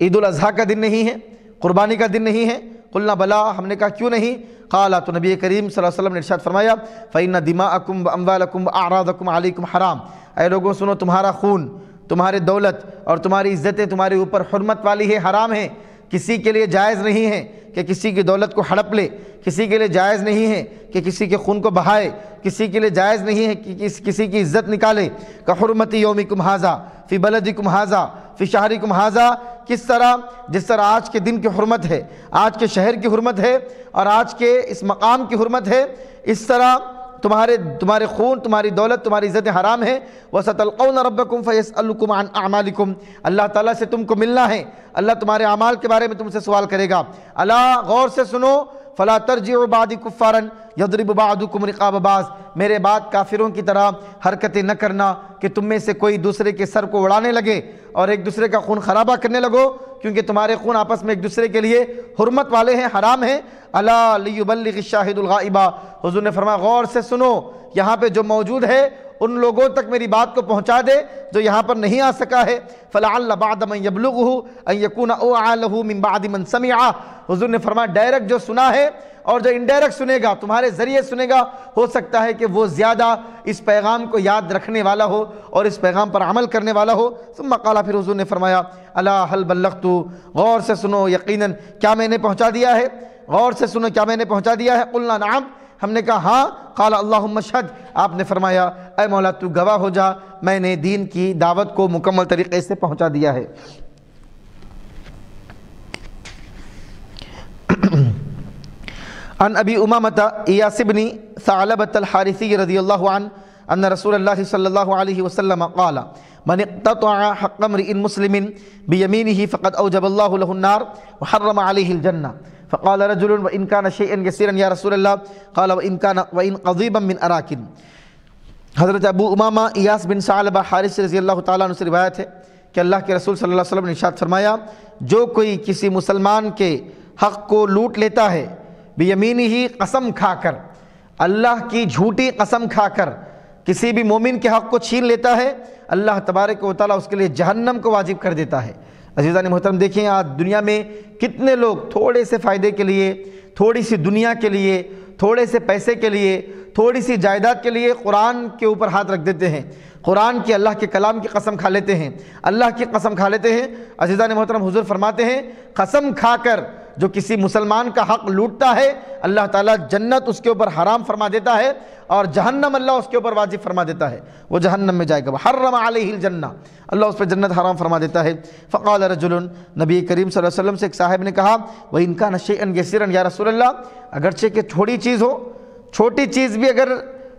عید الاضحیٰ کا دن نہیں ہے، قربانی کا دن نہیں ہے۔ قلنا بلا، ہم نے کہا کیوں نہیں؟ قالا، تو نبی کریم صلی اللہ علیہ وسلم نے ارشاد فرمایا، فَإِنَّ دِمَاءَكُمْ وَأَمْوَالَكُمْ وَأَعْرَاضَكُمْ عَلَيْكُمْ حرام۔ اے لوگوں، سنو، تمہارا خون تمہاری دولت اور تمہاری عزتیں تمہارے اوپر حرمت والی ہے، حرام ہے۔ کسی کے لیے جائز نہیں ہے کہ کسی کی دولت کو ہڑپ لے، کسی کے لیے جائز نہیں ہے کہ کسی کے خون کو بہائے، کسی کے لیے جائز نہیں ہے کہ کسی کی عزت نکالے۔ کہ حرمتی یومی کم حاضہ فی بلدی کم حاضہ فی شہری کم حاضہ کس طرح؟ جس طرح آج کے دن کی حرمت ہے، آج کے شہر کی حرمت ہے اور آج کے اس مقام کی حرمت ہے، اس طرح تمہارے تمہارے خون، تمہاری دولت، تمہاری عزت حرام ہے وَسَتَلْقَوْنَ رَبَّكُمْ فَيَسْأَلُكُمْ عَنْ أَعْمَالِكُمْ۔ اللہ تعالیٰ سے تم کو ملنا ہے۔ اللہ تمہارے اعمال کے بارے میں تم سے سوال کرے گا۔ اللہ غور سے سنو۔ فلا ترجعوا بعد کفارا یضرب بعضکم رقاب بعض۔ میرے بعد کافروں کی طرح حرکتیں نہ کرنا کہ تم میں سے کوئی دوسرے کے سر کو اڑانے لگے اور ایک دوسرے کا خون خرابہ کرنے لگو۔ کیونکہ تمہارے خون آپس میں ایک دوسرے کے لیے حرمت والے ہیں، حرام ہیں۔ اللہ لیبلغ الشاہد الغائبہ۔ حضور نے فرمایا، غور سے سنو، یہاں پہ جو موجود ہے ان لوگوں تک میری بات کو پہنچا دے جو یہاں پر نہیں آ سکا ہے۔ فَلَعَلَّ بَعْدَ مَنْ يَبْلُغُهُ أَنْ يَكُونَ أُعَالَهُ مِنْ بَعْدِ مَنْ سَمِعَ حضور نے فرمایا ڈائریکٹ جو سنا ہے اور جو انڈائریکٹ سنے گا، تمہارے ذریعے سنے گا، ہو سکتا ہے کہ وہ زیادہ اس پیغام کو یاد رکھنے والا ہو اور اس پیغام پر عمل کرنے والا ہو۔ ثم قالا پھر حضور نے فرمایا اللہ حل بلغتو غور سے سنو، یقیناً کیا میں نے پہنچا دیا ہے؟ غور سے سنو، کیا میں نے پہنچا دیا ہے؟ قلنا، نعم۔ ہم نے کہا ہاں قال اللہم شہد آپ نے فرمایا، اے مولا، تو گواہ ہو جا، میں نے دین کی دعوت کو مکمل طریقے سے پہنچا دیا ہے۔ عن ابی امامت ایاس بن ثعلبت الحارثی رضی اللہ عنہ ان رسول اللہ صلی اللہ علیہ وسلم قال، من اقتطع حق امرئ مسلم بيمينه فقد اوجب الله له النار وحرم عليه الجنه فقال رجل وان كان شيئا يسيرا يا رسول الله قال وان كان وان قضيبا من اراكن حضرت ابو امامہ ایاس بن ثعلبہ حارث رضی اللہ تعالیٰ عنہ سے روایت ہے کہ اللہ کے رسول صلی اللہ علیہ وسلم نے ارشاد فرمایا، جو کوئی کسی مسلمان کے حق کو لوٹ لیتا ہے، بیمینی ہی قسم کھا کر، اللہ کی جھوٹی قسم کھا کر کسی بھی مومن کے حق کو چھین لیتا ہے، اللہ تبارک و تعالیٰ اس کے لیے جہنم کو واجب کر دیتا ہے۔ عزیزان محترم، دیکھیں آج دنیا میں کتنے لوگ تھوڑے سے فائدے کے لیے، تھوڑی سی دنیا کے لیے، تھوڑے سے پیسے کے لیے تھوڑی سی جائیداد کے لیے قرآن کے اوپر ہاتھ رکھ دیتے ہیں۔ قرآن کی اللہ کے کلام کی قسم کھا لیتے ہیں۔ اللہ کی قسم کھا لیتے ہیں۔ عزیزان محترم، حضور فرماتے ہیں، قسم کھا کر جو کسی مسلمان کا حق لوٹتا ہے، اللہ تعالیٰ جنت اس کے اوپر حرام فرما دیتا ہے اور جہنم اللہ اس کے اوپر واجب فرما دیتا ہے۔ وہ جہنم میں جائے گا۔ حرم علیہ الجنہ۔ اللہ اس پہ جنت حرام فرما دیتا ہے۔ فقال رجل، نبی کریم صلی اللہ علیہ وسلم سے ایک صاحب نے کہا وہ ان کا نشے ان یا رسول اللہ، اگرچہ کہ تھوڑی چیز ہو چھوٹی چیز بھی اگر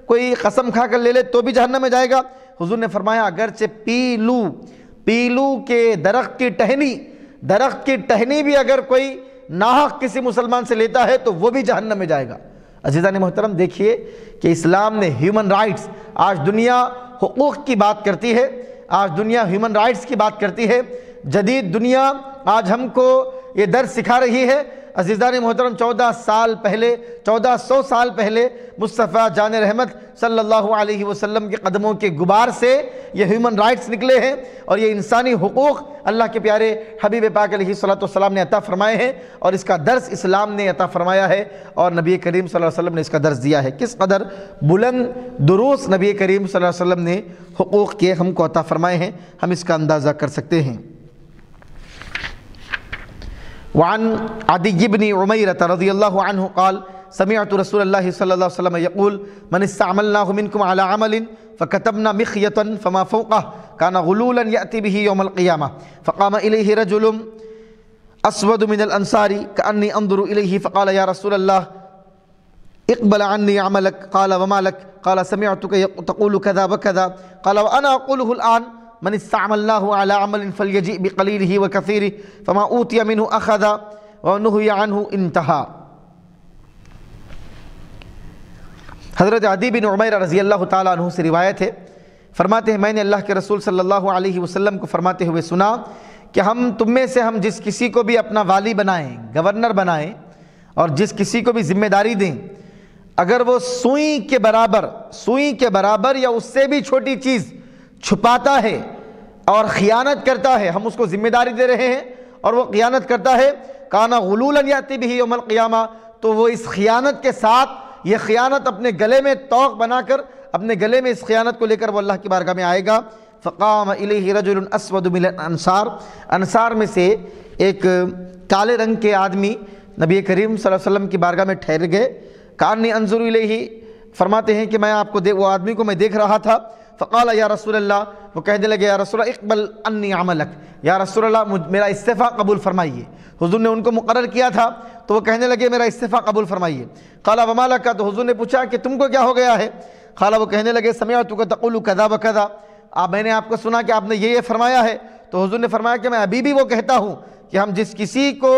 کوئی قسم کھا کر لے لے تو بھی جہنم میں جائے گا۔ حضور نے فرمایا، اگرچہ پیلو پیلو کے درخت کی ٹہنی، درخت کی ٹہنی بھی اگر کوئی ناحق کسی مسلمان سے لیتا ہے تو وہ بھی جہنم میں جائے گا۔ عزیزان محترم، دیکھیے کہ اسلام نے ہیومن رائٹس آج دنیا حقوق کی بات کرتی ہے۔ آج دنیا ہیومن رائٹس کی بات کرتی ہے۔ جدید دنیا، آج ہم کو یہ درس سکھا رہی ہے۔ عزیزان محترم، چودہ سال پہلے، چودہ سو سال پہلے مصطفیٰ جان رحمت صلی اللہ علیہ وسلم کے قدموں کے گبار سے یہ ہیومن رائٹس نکلے ہیں اور یہ انسانی حقوق اللہ کے پیارے حبیب پاک علیہ السلام نے عطا فرمائے ہیں اور اس کا درس اسلام نے عطا فرمایا ہے اور نبی کریم صلی اللہ علیہ وسلم نے اس کا درس دیا ہے۔ کس قدر بلند دروس نبی کریم صلی اللہ علیہ وسلم نے حقوق کے ہم کو عطا فرمائے ہیں، ہم اس کا اندازہ کر سکتے ہیں۔ وعن عدي بن عميرة رضي الله عنه قال سمعت رسول الله صلى الله عليه وسلم يقول من استعملناه منكم على عمل فكتبنا مخية فما فوقه كان غلولا يأتي به يوم القيامة. فقام إليه رجل أسود من الأنصار كأني أنظر إليه فقال يا رسول الله اقبل عني عملك. قال وما لك؟ قال سمعتك تقول كذا وكذا. قال وأنا أقوله الآن من استعملناه على عمل فليجئ بقليله وكثيره فما أوتي منه أخذ ونهي عنه انتهى. حضرت عدی بن عمیر رضی اللہ تعالیٰ عنہ سے روایت ہے، فرماتے ہیں، میں نے اللہ کے رسول صلی اللہ علیہ وسلم کو فرماتے ہوئے سنا کہ ہم تم میں سے ہم جس کسی کو بھی اپنا والی بنائیں، گورنر بنائیں اور جس کسی کو بھی ذمہ داری دیں، اگر وہ سوئی کے برابر سوئی کے برابر یا اس سے بھی چھوٹی چیز چھپاتا ہے اور خیانت کرتا ہے۔ ہم اس کو ذمہ داری دے رہے ہیں اور وہ خیانت کرتا ہے۔ کانا غلولاً یاتی بھی یوم القیامہ۔ تو وہ اس خیانت کے ساتھ یہ خیانت اپنے گلے میں توق بنا کر اپنے گلے میں اس خیانت کو لے کر وہ اللہ کی بارگاہ میں آئے گا۔ فقام الیہ رجل اسود من انصار انصار میں سے ایک کالے رنگ کے آدمی نبی کریم صلی اللہ علیہ وسلم کی بارگاہ میں ٹھہر گئے۔ کانی انظر الیہ۔ فرماتے ہیں کہ میں آپ کو وہ آدمی کو میں دیکھ رہا تھا۔ فقال یا رسول اللہ، وہ کہنے لگے، یا رسول اللہ، اقبل انی عملک. یا رسول اللہ میرا استفاع قبول فرمائیے. حضور نے ان کو مقرر کیا تھا، تو وہ کہنے لگے، میرا استفاع قبول فرمائیے. خالہ ومالہ کا تو حضور نے پوچھا کہ تم کو کیا ہو گیا ہے؟ خالہ وہ کہنے لگے سمیعتو کا تقول کذا بکذا آپ میں نے آپ کو سنا کہ آپ نے یہ یہ فرمایا ہے. تو حضور نے فرمایا کہ میں ابھی بھی وہ کہتا ہوں کہ ہم جس کسی کو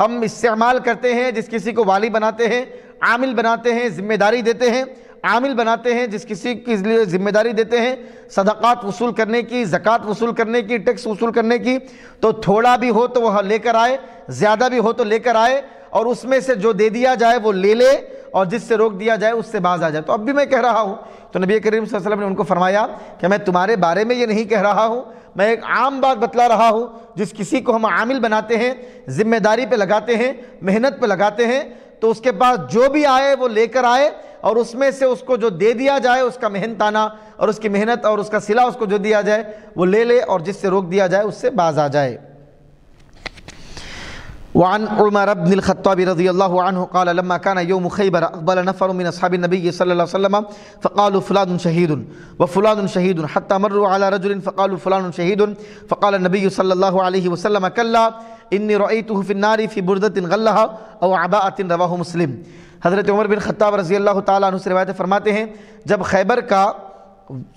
ہم استعمال کرتے ہیں، جس کسی کو والی بناتے ہیں، عامل بناتے ہیں، ذمہ داری دیتے ہیں عامل بناتے ہیں، جس کسی کی لیے ذمہ داری دیتے ہیں، صدقات وصول کرنے کی، زکوٰۃ وصول کرنے کی، ٹیکس وصول کرنے کی۔ تو تھوڑا بھی ہو تو وہ لے کر آئے، زیادہ بھی ہو تو لے کر آئے، اور اس میں سے جو دے دیا جائے وہ لے لے، اور جس سے روک دیا جائے اس سے باز آ جائے۔ تو اب بھی میں کہہ رہا ہوں، تو نبی کریم صلی اللہ علیہ وسلم نے ان کو فرمایا کہ میں تمہارے بارے میں یہ نہیں کہہ رہا ہوں، میں ایک عام بات بتلا رہا ہوں، جس کسی کو ہم عامل بناتے ہیں، ذمہ داری پہ لگاتے ہیں، محنت پہ لگاتے ہیں تو اس کے پاس جو بھی آئے وہ لے کر آئے اور اس میں سے اس کو جو دے دیا جائے اس کا محنتانہ اور اس کی محنت اور اس کا صلح اس کو جو دیا جائے وہ لے لے اور جس سے روک دیا جائے اس سے باز آ جائے۔ وعن عمر بن الخطاب رضي الله عنه قال لما كان يوم خيبر أقبل نفر من أصحاب النبي صلى الله عليه وسلم فقالوا فلان شهيد وفلان شهيد حتى مروا على رجل فقالوا فلان شهيد فقال النبي صلى الله عليه وسلم كلا إني رأيته في النار في بردة غلها أو عباءة رواه مسلم۔ حضرت عمر بن خطاب رضی اللہ تعالیٰ عنہ سے روایت فرماتے ہیں، جب خیبر کا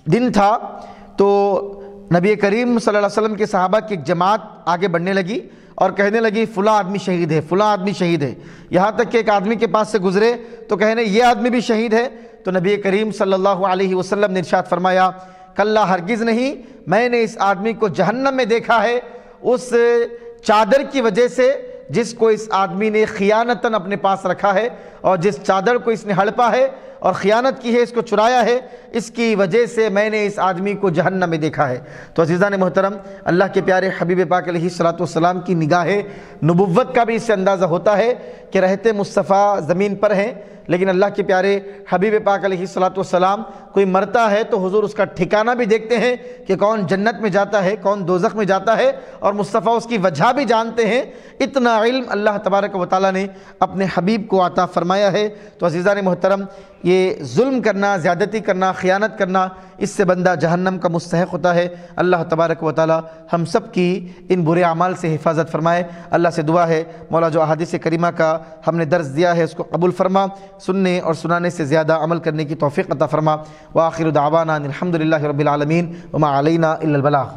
دن تھا تو نبی کریم صلی اللہ علیہ وسلم کے صحابہ کی ایک جماعت آگے بڑھنے لگی اور کہنے لگی، فلاں آدمی شہید ہے، فلاں آدمی شہید ہے۔ یہاں تک کہ ایک آدمی کے پاس سے گزرے تو کہنے یہ آدمی بھی شہید ہے؟ تو نبی کریم صلی اللہ علیہ وسلم نے ارشاد فرمایا کلّہ ہرگز نہیں، میں نے اس آدمی کو جہنم میں دیکھا ہے، اس چادر کی وجہ سے جس کو اس آدمی نے خیانتاً اپنے پاس رکھا ہے اور جس چادر کو اس نے ہڑپا ہے اور خیانت کی ہے، اس کو چرایا ہے۔ اس کی وجہ سے میں نے اس آدمی کو جہنم میں دیکھا ہے۔ تو عزیزان محترم، اللہ کے پیارے حبیب پاک علیہ صلاۃ والسلام کی نگاہ نبوت کا بھی اس سے اندازہ ہوتا ہے کہ رہتے مصطفیٰ زمین پر ہیں۔ لیکن اللہ کے پیارے حبیب پاک علیہ السلام کوئی مرتا ہے تو حضور اس کا ٹھکانہ بھی دیکھتے ہیں کہ کون جنت میں جاتا ہے، کون دوزخ میں جاتا ہے اور مصطفیٰ اس کی وجہ بھی جانتے ہیں۔ اتنا علم اللہ تبارک و تعالیٰ نے اپنے حبیب کو عطا فرمایا ہے۔ تو عزیزان محترم، یہ ظلم کرنا، زیادتی کرنا، خیانت کرنا، اس سے بندہ جہنم کا مستحق ہوتا ہے۔ اللہ تبارک و تعالی ہم سب کی ان برے اعمال سے حفاظت فرمائے۔ اللہ سے دعا ہے۔ مولا جو احادیث کریمہ کا ہم نے درس دیا ہے، اس کو قبول فرما۔ سننے اور سنانے سے زیادہ عمل کرنے کی توفیق عطا فرما. وآخر دعوانا الحمد للہ رب العالمین وما علینہ البلاغ.